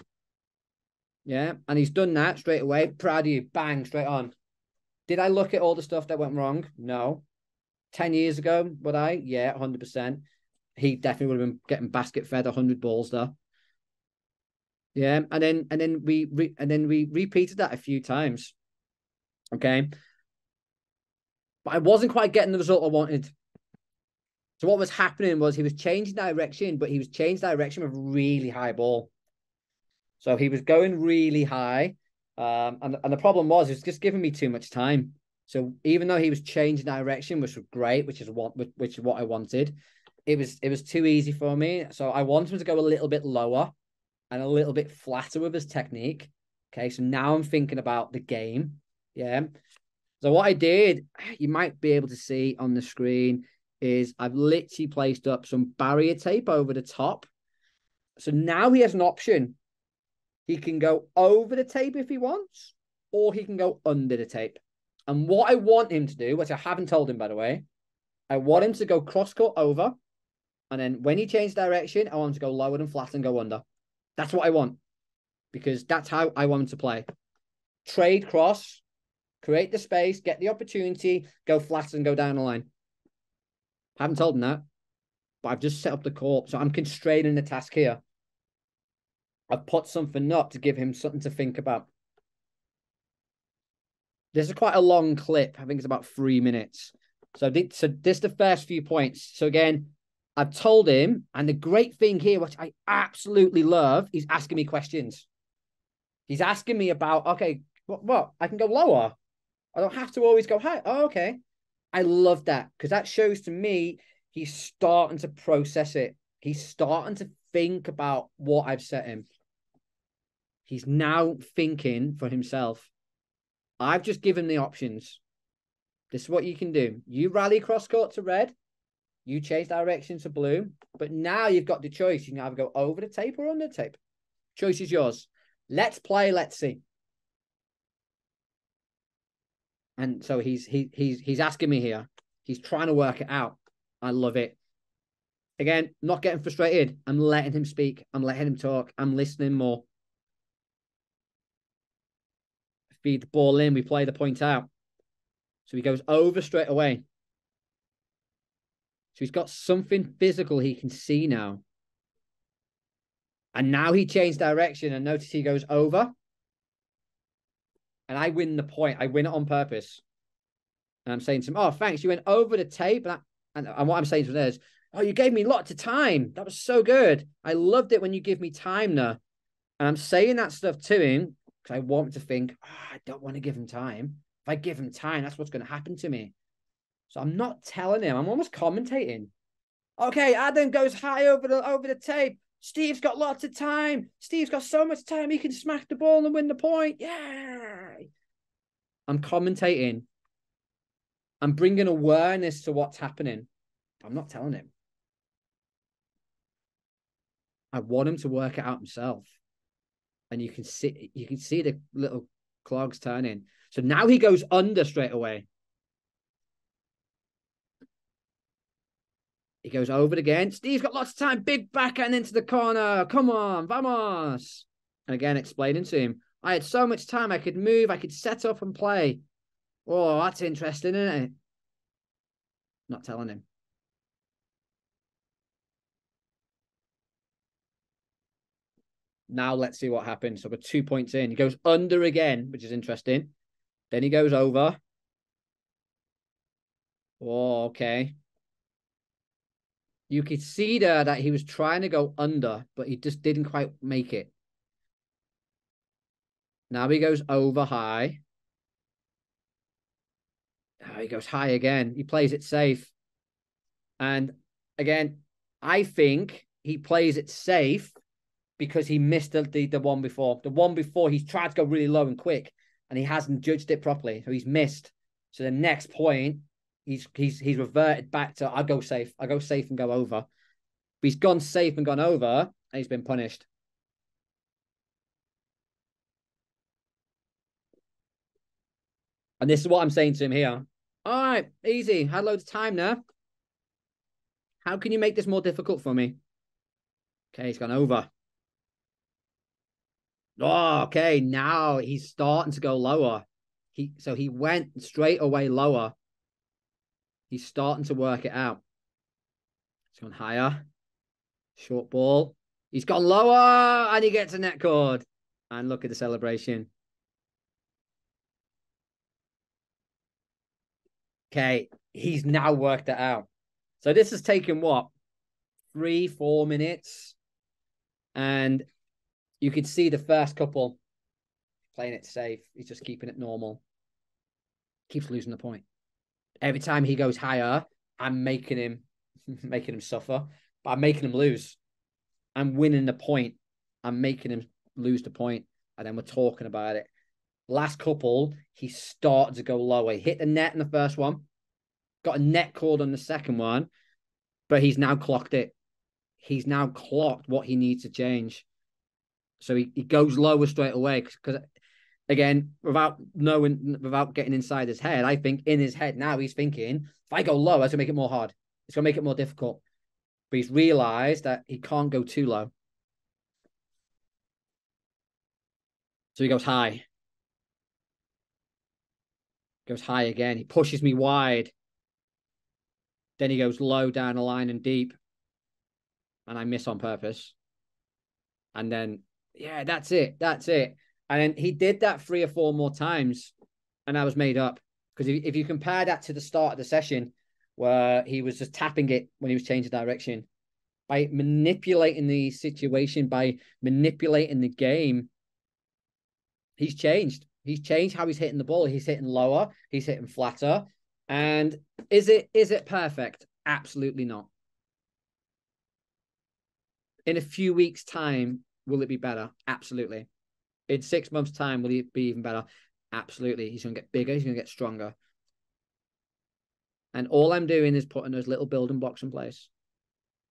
Yeah, and he's done that straight away. Proud of you. Bang, straight on. Did I look at all the stuff that went wrong? No. 10 years ago, would I? Yeah, 100%. He definitely would have been getting basket fed 100 balls there. Yeah, and then and then we re, and then we repeated that a few times. Okay. But I wasn't quite getting the result I wanted. So what was happening was he was changing direction, but he was changing direction with really high ball. So he was going really high. Um, and, and the problem was he was just giving me too much time. So even though he was changing direction, which was great, which is what which is what I wanted, it was it was too easy for me. So I wanted him to go a little bit lower and a little bit flatter with his technique. Okay, so now I'm thinking about the game. Yeah. So what I did, you might be able to see on the screen, is I've literally placed up some barrier tape over the top. So now he has an option. He can go over the tape if he wants, or he can go under the tape. And what I want him to do, which I haven't told him by the way, I want him to go cross court over. And then when he changes direction, I want him to go lower and flat and go under. That's what I want. Because that's how I want to play. Trade cross, create the space, get the opportunity, go flat and go down the line. I haven't told him that, but I've just set up the court. So I'm constraining the task here. I've put something up to give him something to think about. This is quite a long clip. I think it's about three minutes. So this, so this is the first few points. So again, I've told him, and the great thing here, which I absolutely love, he's asking me questions. He's asking me about, okay, what, what? I can go lower. I don't have to always go high. Oh, okay. I love that because that shows to me he's starting to process it. He's starting to think about what I've set him. He's now thinking for himself. I've just given the options. This is what you can do. You rally cross court to red. You change direction to blue. But now you've got the choice. You can either go over the tape or under the tape. Choice is yours. Let's play. Let's see. And so he's he he's he's asking me here. He's trying to work it out. I love it. Again, not getting frustrated. I'm letting him speak. I'm letting him talk. I'm listening more feed the ball in, we play the point out. So he goes over straight away. So he's got something physical he can see now. And now he changed direction and notice he goes over. And I win the point. I win it on purpose. And I'm saying to him, Oh, thanks. You went over the tape. And, I, and, what I'm saying to him is, Oh, you gave me lots of time. That was so good. I loved it when you give me time now. And I'm saying that stuff to him because I want him to think, oh, I don't want to give him time. If I give him time, that's what's going to happen to me. So I'm not telling him. I'm almost commentating. Okay, Adam goes high over the over the tape. Steve's got lots of time. Steve's got so much time he can smack the ball and win the point. Yeah. I'm commentating. I'm bringing awareness to what's happening. I'm not telling him. I want him to work it out himself and you can see you can see the little clogs turning. So now he goes under straight away. He goes over it again. Steve's got lots of time. Big backhand into the corner. Come on, vamos. And again, explaining to him, I had so much time. I could move. I could set up and play. Oh, that's interesting, isn't it? Not telling him. Now let's see what happens. So we're two points in. He goes under again, which is interesting. Then he goes over. Oh, okay. You could see there that he was trying to go under, but he just didn't quite make it. Now he goes over high. Oh, he goes high again. He plays it safe. And again, I think he plays it safe because he missed the, the, the one before. The one before he's tried to go really low and quick, and he hasn't judged it properly, so he's missed. So the next point, he's he's he's reverted back to I go safe, I go safe and go over, But he's gone safe and gone over, and he's been punished. And this is what I'm saying to him here. All right, easy. Had loads of time now. How can you make this more difficult for me? Okay, he's gone over. Oh, okay. Now he's starting to go lower. He so he went straight away lower. He's starting to work it out. He's gone higher. Short ball. He's gone lower and he gets a net cord. And look at the celebration. Okay, he's now worked it out. So this has taken what? Three, four minutes. And you could see the first couple playing it safe. He's just keeping it normal. Keeps losing the point. Every time he goes higher, I'm making him making him suffer, but I'm making him lose. I'm winning the point. I'm making him lose the point, and then we're talking about it. Last couple, he started to go lower. He hit the net in the first one, got a net cord on the second one, but he's now clocked it. He's now clocked what he needs to change. So he, he goes lower straight away because again, without knowing, without getting inside his head, I think in his head now he's thinking, if I go low, it's gonna make it more hard. It's gonna make it more difficult. But he's realized that he can't go too low. So he goes high. Goes high again. He pushes me wide. Then he goes low down the line and deep. And I miss on purpose. And then, yeah, that's it. That's it. And he did that three or four more times, and I was made up. Because if, if you compare that to the start of the session, where he was just tapping it when he was changing direction, by manipulating the situation, by manipulating the game, he's changed. He's changed how he's hitting the ball. He's hitting lower. He's hitting flatter. And is it is it perfect? Absolutely not. In a few weeks' time, will it be better? Absolutely in six months' time, will he be even better? Absolutely. He's going to get bigger. He's going to get stronger. And all I'm doing is putting those little building blocks in place.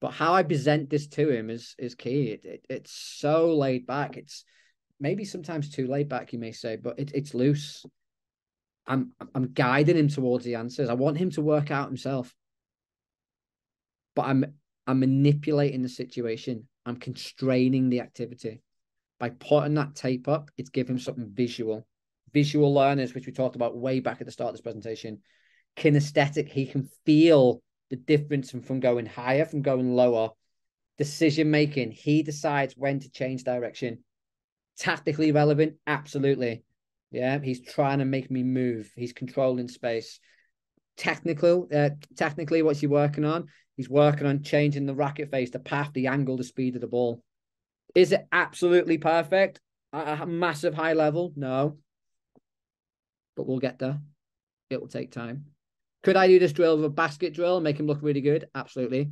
But how I present this to him is is key. It, it, it's so laid back. It's maybe sometimes too laid back, you may say, but it, it's loose. I'm I'm guiding him towards the answers. I want him to work out himself. But I'm I'm manipulating the situation. I'm constraining the activity by putting that tape up, it's giving him something visual. Visual learners, which we talked about way back at the start of this presentation, kinesthetic, he can feel the difference from, going higher, from going lower. Decision making, he decides when to change direction. Tactically relevant, absolutely. Yeah, he's trying to make me move. He's controlling space. Technical, uh, technically, what's he working on? He's working on changing the racket face, the path, the angle, the speed of the ball. Is it absolutely perfect a massive high level? No. But we'll get there. It will take time. Could I do this drill with a basket drill and make him look really good? Absolutely.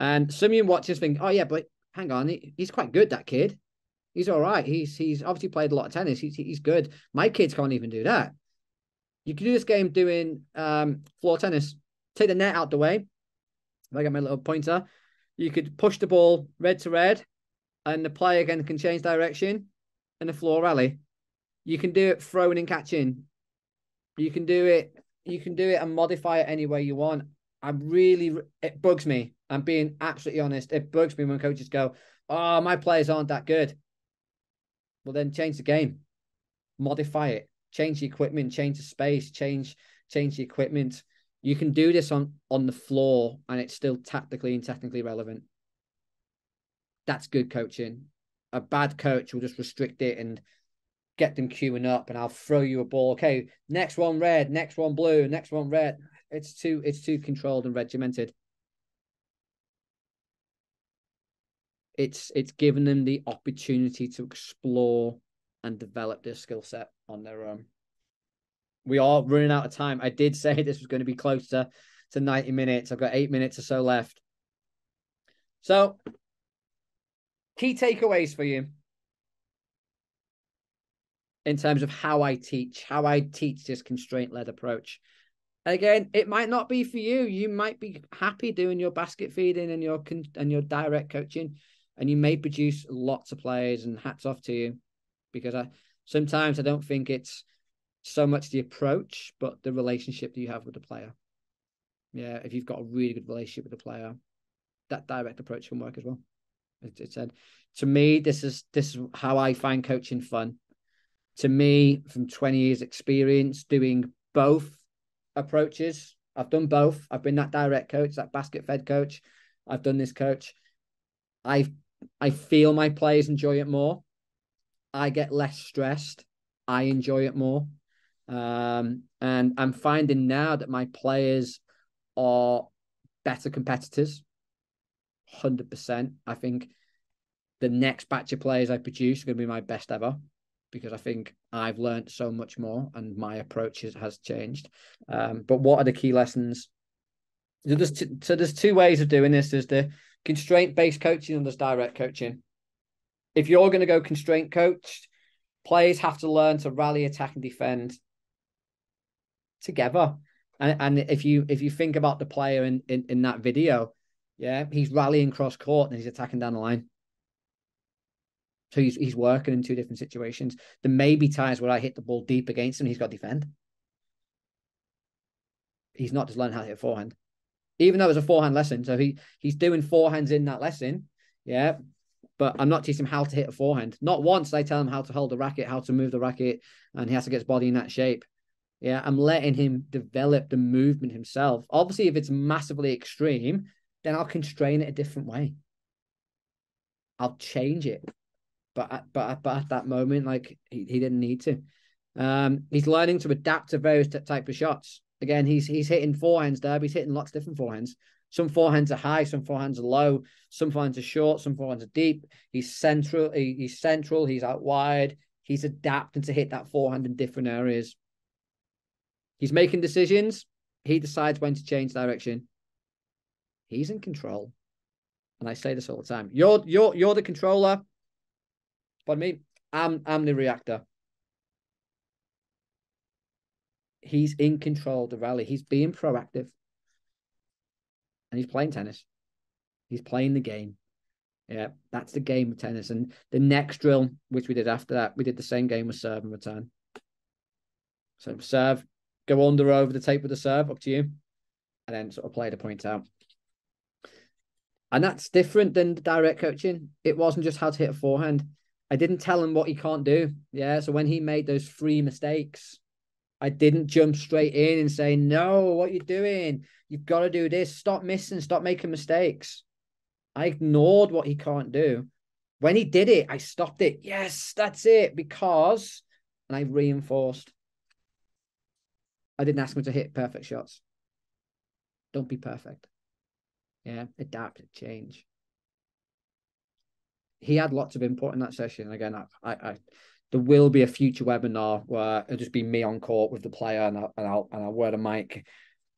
And you watchers think, oh, yeah, but hang on, he, he's quite good, that kid. He's all right. He's he's obviously played a lot of tennis. He's he's good. My kids can't even do that. You can do this game doing um floor tennis. Take the net out the way. If I get my little pointer, you could push the ball red to red, and the player again can change direction and a floor rally. You can do it throwing and catching. You can do it. You can do it and modify it any way you want. I really, it bugs me. I'm being absolutely honest. It bugs me when coaches go, "Oh, my players aren't that good." Well, then change the game, modify it, change the equipment, change the space, change change the equipment. You can do this on on the floor, and it's still tactically and technically relevant that's good coaching. A bad coach will just restrict it and get them queuing up and I'll throw you a ball. Okay, next one red, next one blue, next one red. It's too it's too controlled and regimented. It's it's given them the opportunity to explore and develop their skill set on their own. We are running out of time. I did say this was going to be closer to 90 minutes. I've got eight minutes or so left. So Key takeaways for you in terms of how I teach, how I teach this constraint led approach. Again, it might not be for you. You might be happy doing your basket feeding and your and your direct coaching, and you may produce lots of players. And hats off to you, because I sometimes I don't think it's so much the approach, but the relationship that you have with the player. Yeah, if you've got a really good relationship with the player, that direct approach can work as well. It, it said to me, this is this is how I find coaching fun. To me, from 20 years experience doing both approaches, I've done both. I've been that direct coach, that basket fed coach. I've done this coach. I I feel my players enjoy it more. I get less stressed. I enjoy it more. Um, and I'm finding now that my players are better competitors. 100%. I think the next batch of players I produce are going to be my best ever because I think I've learned so much more and my approach has changed. Um, but what are the key lessons? So there's, two, so there's two ways of doing this. There's the constraint based coaching and there's direct coaching. If you're going to go constraint coached, players have to learn to rally, attack, and defend together. And, and if you if you think about the player in, in, in that video, yeah, he's rallying cross court and he's attacking down the line. So he's he's working in two different situations. There may be times where I hit the ball deep against him, he's got to defend. He's not just learning how to hit a forehand. Even though it's a forehand lesson. So he he's doing forehands in that lesson. Yeah. But I'm not teaching him how to hit a forehand. Not once I tell him how to hold the racket, how to move the racket, and he has to get his body in that shape. Yeah, I'm letting him develop the movement himself. Obviously, if it's massively extreme, then I'll constrain it a different way. I'll change it. But but but at that moment, like he, he didn't need to. Um, he's learning to adapt to various t- type of shots. Again, he's he's hitting forehands there, he's hitting lots of different forehands. Some forehands are high, some forehands are low, some forehands are short, some forehands are deep. He's central, he, he's central, he's out wide. He's adapting to hit that forehand in different areas. He's making decisions. He decides when to change direction. He's in control. And I say this all the time. You're you're you're the controller. But me, I'm I'm the reactor. He's in control of the rally. He's being proactive. And he's playing tennis. He's playing the game. Yeah, that's the game of tennis. And the next drill, which we did after that, we did the same game with serve and return. So serve, go under over the tape with the serve, up to you, and then sort of play the point out. And that's different than direct coaching. It wasn't just how to hit a forehand. I didn't tell him what he can't do. Yeah. So when he made those three mistakes, I didn't jump straight in and say, No, what you doing? You've got to do this. Stop missing, stop making mistakes. I ignored what he can't do. When he did it, I stopped it. Yes, that's it. Because, and I reinforced I didn't ask him to hit perfect shots. Don't be perfect. Yeah, adapt, change. He had lots of input in that session. Again, I, I, I there will be a future webinar where it'll just be me on court with the player and, I, and I'll and I'll wear the mic,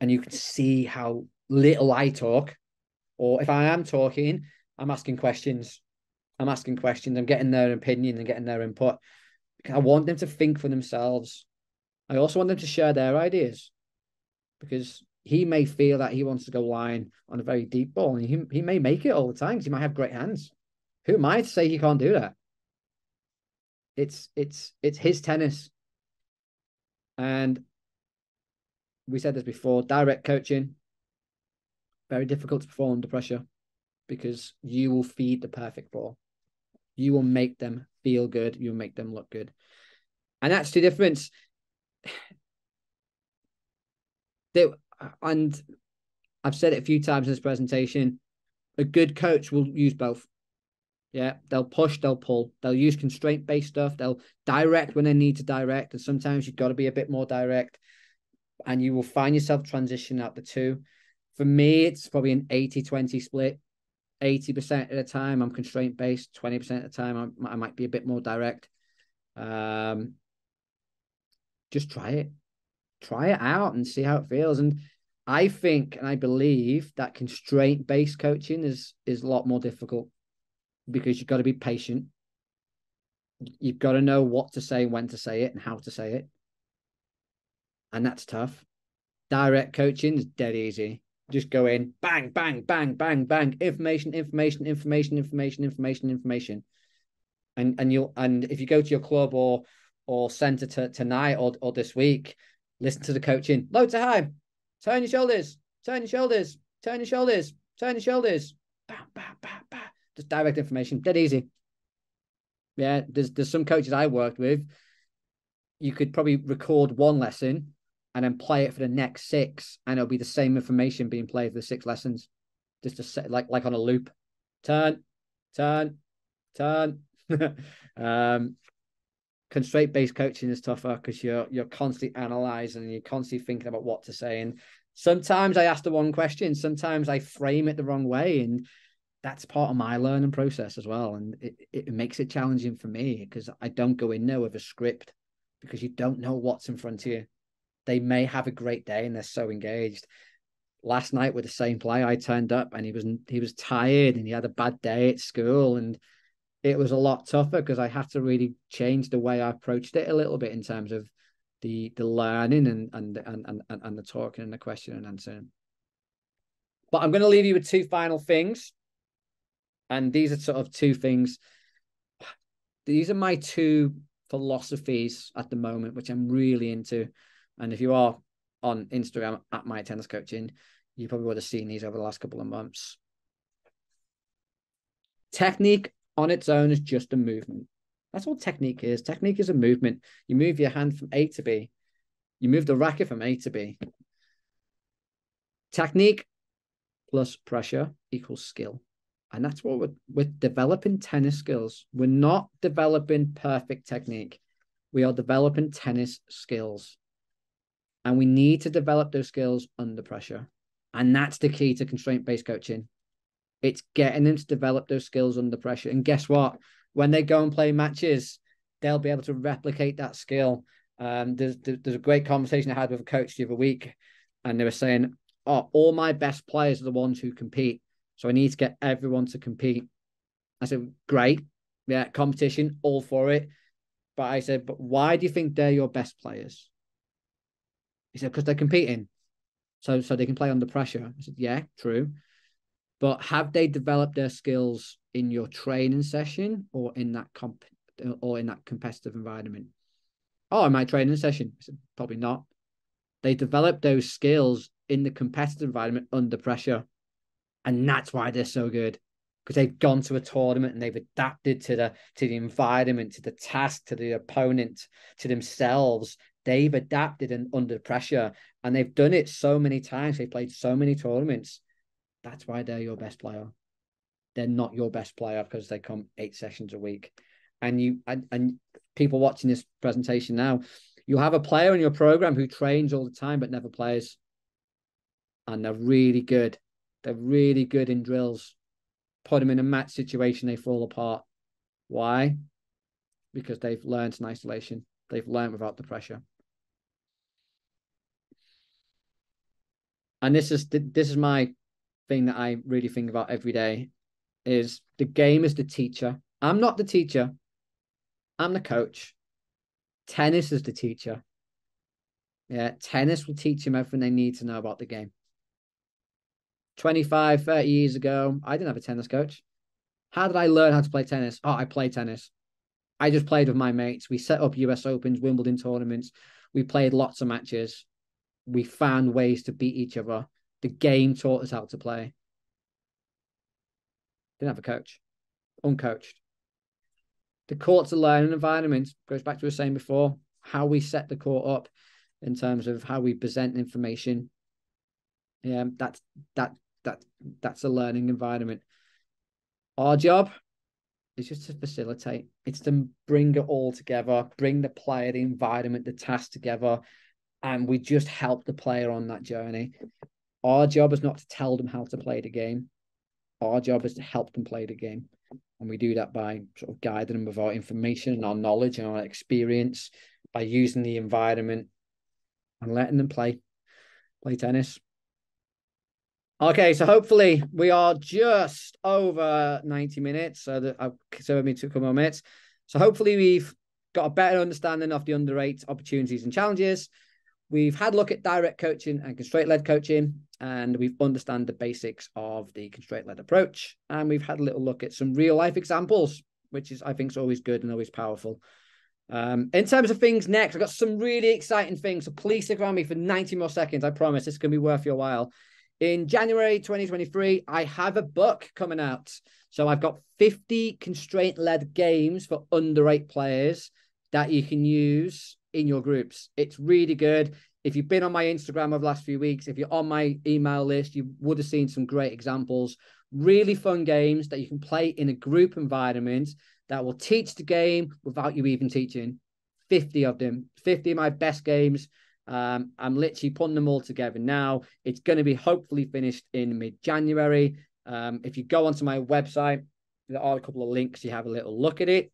and you can see how little I talk, or if I am talking, I'm asking questions. I'm asking questions. I'm getting their opinion and getting their input. I want them to think for themselves. I also want them to share their ideas because he may feel that he wants to go line on a very deep ball and he, he may make it all the time because he might have great hands. Who am I to say he can't do that? It's it's it's his tennis. And we said this before, direct coaching, very difficult to perform under pressure because you will feed the perfect ball. You will make them feel good. You'll make them look good. And that's the difference they, and I've said it a few times in this presentation. A good coach will use both. Yeah, they'll push, they'll pull, they'll use constraint based stuff, they'll direct when they need to direct, and sometimes you've got to be a bit more direct, and you will find yourself transitioning out the two. For me, it's probably an 80 20 split. 80% of the time, I'm constraint based, 20% of the time, I'm, I might be a bit more direct. Um, just try it. Try it out and see how it feels. And I think and I believe that constraint based coaching is is a lot more difficult because you've got to be patient. You've got to know what to say, when to say it, and how to say it. And that's tough. Direct coaching is dead easy. Just go in, bang, bang, bang, bang, bang, information, information, information, information, information, information. And and you'll and if you go to your club or or center to, tonight or, or this week, listen to the coaching. Low to high. Turn your shoulders. Turn your shoulders. Turn your shoulders. Turn your shoulders. Bah, bah, bah, bah. Just direct information. Dead easy. Yeah, there's there's some coaches I worked with. You could probably record one lesson and then play it for the next six, and it'll be the same information being played for the six lessons, just to set like like on a loop. Turn, turn, turn. um, constraint based coaching is tougher because you're you're constantly analyzing and you're constantly thinking about what to say. And sometimes I ask the wrong question, sometimes I frame it the wrong way, and that's part of my learning process as well. And it, it makes it challenging for me because I don't go in there with a script because you don't know what's in front of you. They may have a great day and they're so engaged. Last night with the same play, I turned up and he was he was tired and he had a bad day at school and it was a lot tougher because I had to really change the way I approached it a little bit in terms of the the learning and and and and, and the talking and the question and answering. But I'm going to leave you with two final things, and these are sort of two things. These are my two philosophies at the moment, which I'm really into. And if you are on Instagram at my tennis coaching, you probably would have seen these over the last couple of months. Technique on its own is just a movement. That's all technique is. Technique is a movement. You move your hand from A to B. You move the racket from A to B. Technique plus pressure equals skill. And that's what we're, we're developing tennis skills. We're not developing perfect technique. We are developing tennis skills. And we need to develop those skills under pressure. And that's the key to constraint based coaching. It's getting them to develop those skills under pressure. And guess what? When they go and play matches, they'll be able to replicate that skill. Um, there's there's a great conversation I had with a coach the other week, and they were saying, "Oh, all my best players are the ones who compete, so I need to get everyone to compete." I said, "Great, yeah, competition, all for it." But I said, "But why do you think they're your best players?" He said, "Because they're competing, so so they can play under pressure." I said, "Yeah, true." But have they developed their skills in your training session or in that comp or in that competitive environment? Oh, in my training session, probably not. They develop those skills in the competitive environment under pressure, and that's why they're so good because they've gone to a tournament and they've adapted to the to the environment, to the task, to the opponent, to themselves. They've adapted and under pressure, and they've done it so many times. They've played so many tournaments that's why they're your best player. They're not your best player because they come eight sessions a week. And you and, and people watching this presentation now, you have a player in your program who trains all the time but never plays. And they're really good. They're really good in drills. Put them in a match situation, they fall apart. Why? Because they've learned in isolation. They've learned without the pressure. And this is this is my thing that I really think about every day is the game is the teacher. I'm not the teacher. I'm the coach. Tennis is the teacher. Yeah, tennis will teach them everything they need to know about the game. 25, 30 years ago, I didn't have a tennis coach. How did I learn how to play tennis? Oh, I play tennis. I just played with my mates. We set up US Opens, Wimbledon tournaments. We played lots of matches. We found ways to beat each other. The game taught us how to play. Didn't have a coach, uncoached. The court's a learning environment. Goes back to what I was saying before, how we set the court up in terms of how we present information. Yeah, that's that that that's a learning environment. Our job is just to facilitate. It's to bring it all together, bring the player, the environment, the task together, and we just help the player on that journey. Our job is not to tell them how to play the game. Our job is to help them play the game. And we do that by sort of guiding them with our information and our knowledge and our experience, by using the environment and letting them play play tennis. Okay, so hopefully we are just over 90 minutes. So that I've served me two couple more minutes. So hopefully we've got a better understanding of the under eight opportunities and challenges. We've had a look at direct coaching and constraint led coaching, and we've understand the basics of the constraint led approach. And we've had a little look at some real life examples, which is, I think, is always good and always powerful. Um, in terms of things next, I've got some really exciting things. So please stick around me for 90 more seconds. I promise it's going to be worth your while. In January 2023, I have a book coming out. So I've got 50 constraint led games for under eight players that you can use in your groups. It's really good. If you've been on my Instagram over the last few weeks, if you're on my email list, you would have seen some great examples. Really fun games that you can play in a group environment that will teach the game without you even teaching. 50 of them, 50 of my best games. Um, I'm literally putting them all together now. It's going to be hopefully finished in mid January. Um, if you go onto my website, there are a couple of links. You have a little look at it.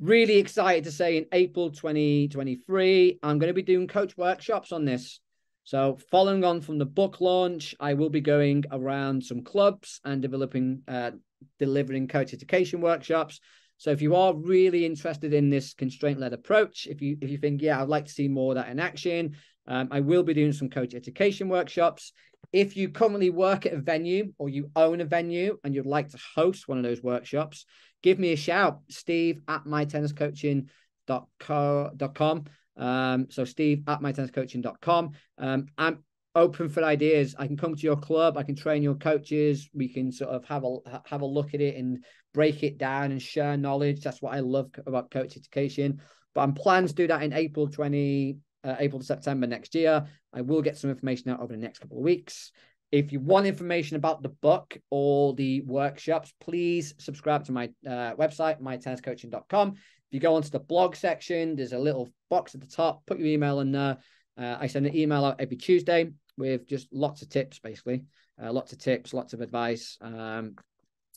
Really excited to say in April 2023, I'm going to be doing coach workshops on this. So, following on from the book launch, I will be going around some clubs and developing, uh, delivering coach education workshops. So, if you are really interested in this constraint-led approach, if you if you think, yeah, I'd like to see more of that in action, um, I will be doing some coach education workshops. If you currently work at a venue or you own a venue and you'd like to host one of those workshops, give me a shout, steve at mytenniscoaching.com. Um, so steve at mytenniscoaching.com. Um, I'm open for ideas. I can come to your club. I can train your coaches. We can sort of have a have a look at it and break it down and share knowledge. That's what I love about coach education. But I'm planning to do that in April 20, uh, April to September next year. I will get some information out over the next couple of weeks. If you want information about the book or the workshops, please subscribe to my uh, website, mytenniscoaching.com. If you go onto the blog section, there's a little box at the top. Put your email in there. Uh, I send an email out every Tuesday with just lots of tips, basically. Uh, lots of tips, lots of advice. Um,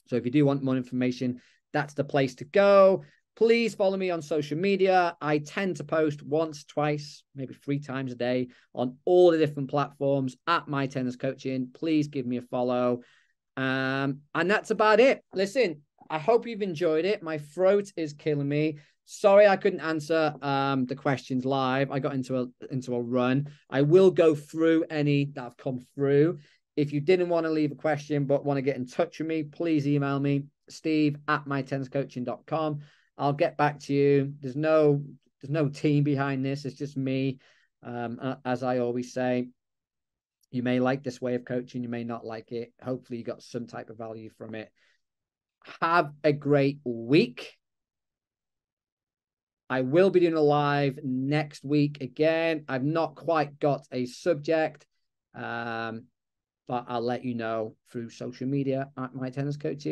so if you do want more information, that's the place to go. Please follow me on social media. I tend to post once, twice, maybe three times a day on all the different platforms at My Tennis Coaching. Please give me a follow. Um, and that's about it. Listen, I hope you've enjoyed it. My throat is killing me. Sorry I couldn't answer um, the questions live. I got into a into a run. I will go through any that have come through. If you didn't want to leave a question but want to get in touch with me, please email me, steve at mytenniscoaching.com. I'll get back to you. There's no there's no team behind this. It's just me. Um, as I always say, you may like this way of coaching, you may not like it. Hopefully, you got some type of value from it. Have a great week. I will be doing a live next week again. I've not quite got a subject, um, but I'll let you know through social media at my tennis coaching.